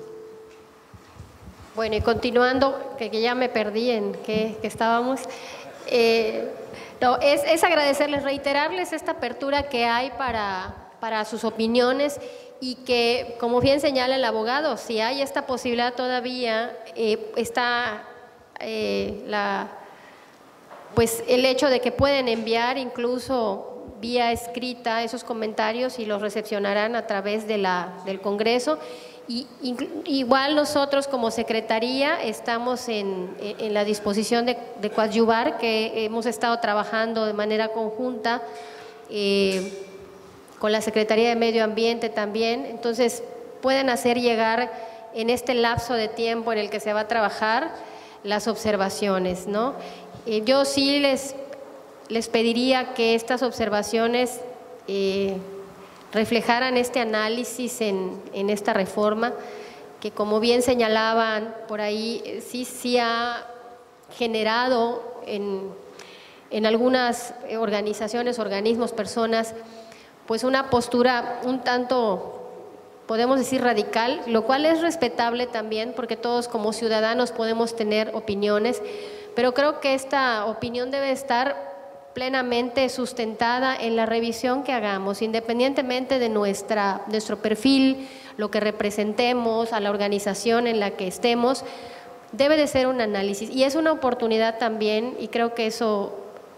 Bueno, y continuando, que, ya me perdí en que estábamos, eh, no, es, es agradecerles, reiterarles esta apertura que hay para, para sus opiniones y que, como bien señala el abogado, si hay esta posibilidad todavía, eh, está eh, la, pues el hecho de que pueden enviar incluso vía escrita esos comentarios y los recepcionarán a través de la, del Congreso. Y, igual nosotros como Secretaría estamos en- en la disposición de, de coadyuvar, que hemos estado trabajando de manera conjunta eh, con la Secretaría de Medio Ambiente también. Entonces, pueden hacer llegar en este lapso de tiempo en el que se va a trabajar las observaciones, ¿no? Eh, yo sí les, les pediría que estas observaciones eh, reflejaran este análisis en, en, esta reforma, que como bien señalaban por ahí, eh, sí, sí ha generado en, en algunas organizaciones, organismos, personas, pues una postura un tanto podemos decir radical, lo cual es respetable también porque todos como ciudadanos podemos tener opiniones, pero creo que esta opinión debe estar plenamente sustentada en la revisión que hagamos, independientemente de nuestra, nuestro perfil, lo que representemos, a la organización en la que estemos, debe de ser un análisis. Y es una oportunidad también, y creo que eso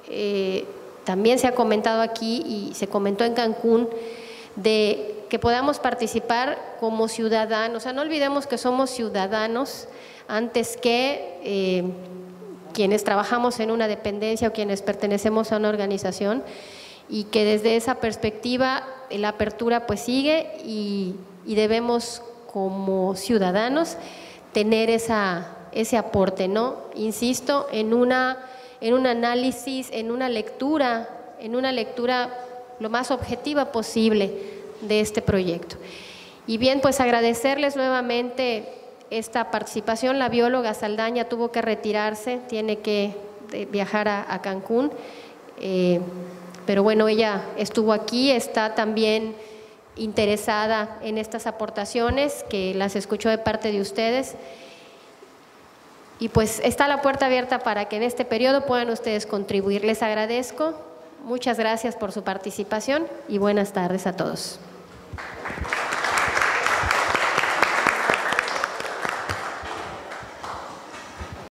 eh, también se ha comentado aquí y se comentó en Cancún, de que podamos participar como ciudadanos. O sea, no olvidemos que somos ciudadanos antes que eh, quienes trabajamos en una dependencia o quienes pertenecemos a una organización y que desde esa perspectiva la apertura pues sigue y, debemos como ciudadanos tener esa, ese aporte, ¿no? Insisto, en, una, en un análisis, en una lectura, en una lectura lo más objetiva posible de este proyecto. Y bien, pues agradecerles nuevamente esta participación. La bióloga Saldaña tuvo que retirarse, tiene que eh, viajar a, Cancún, eh, pero bueno, ella estuvo aquí, está también interesada en estas aportaciones, que las escuchó de parte de ustedes. Y pues está la puerta abierta para que en este periodo puedan ustedes contribuir. Les agradezco. Muchas gracias por su participación y buenas tardes a todos.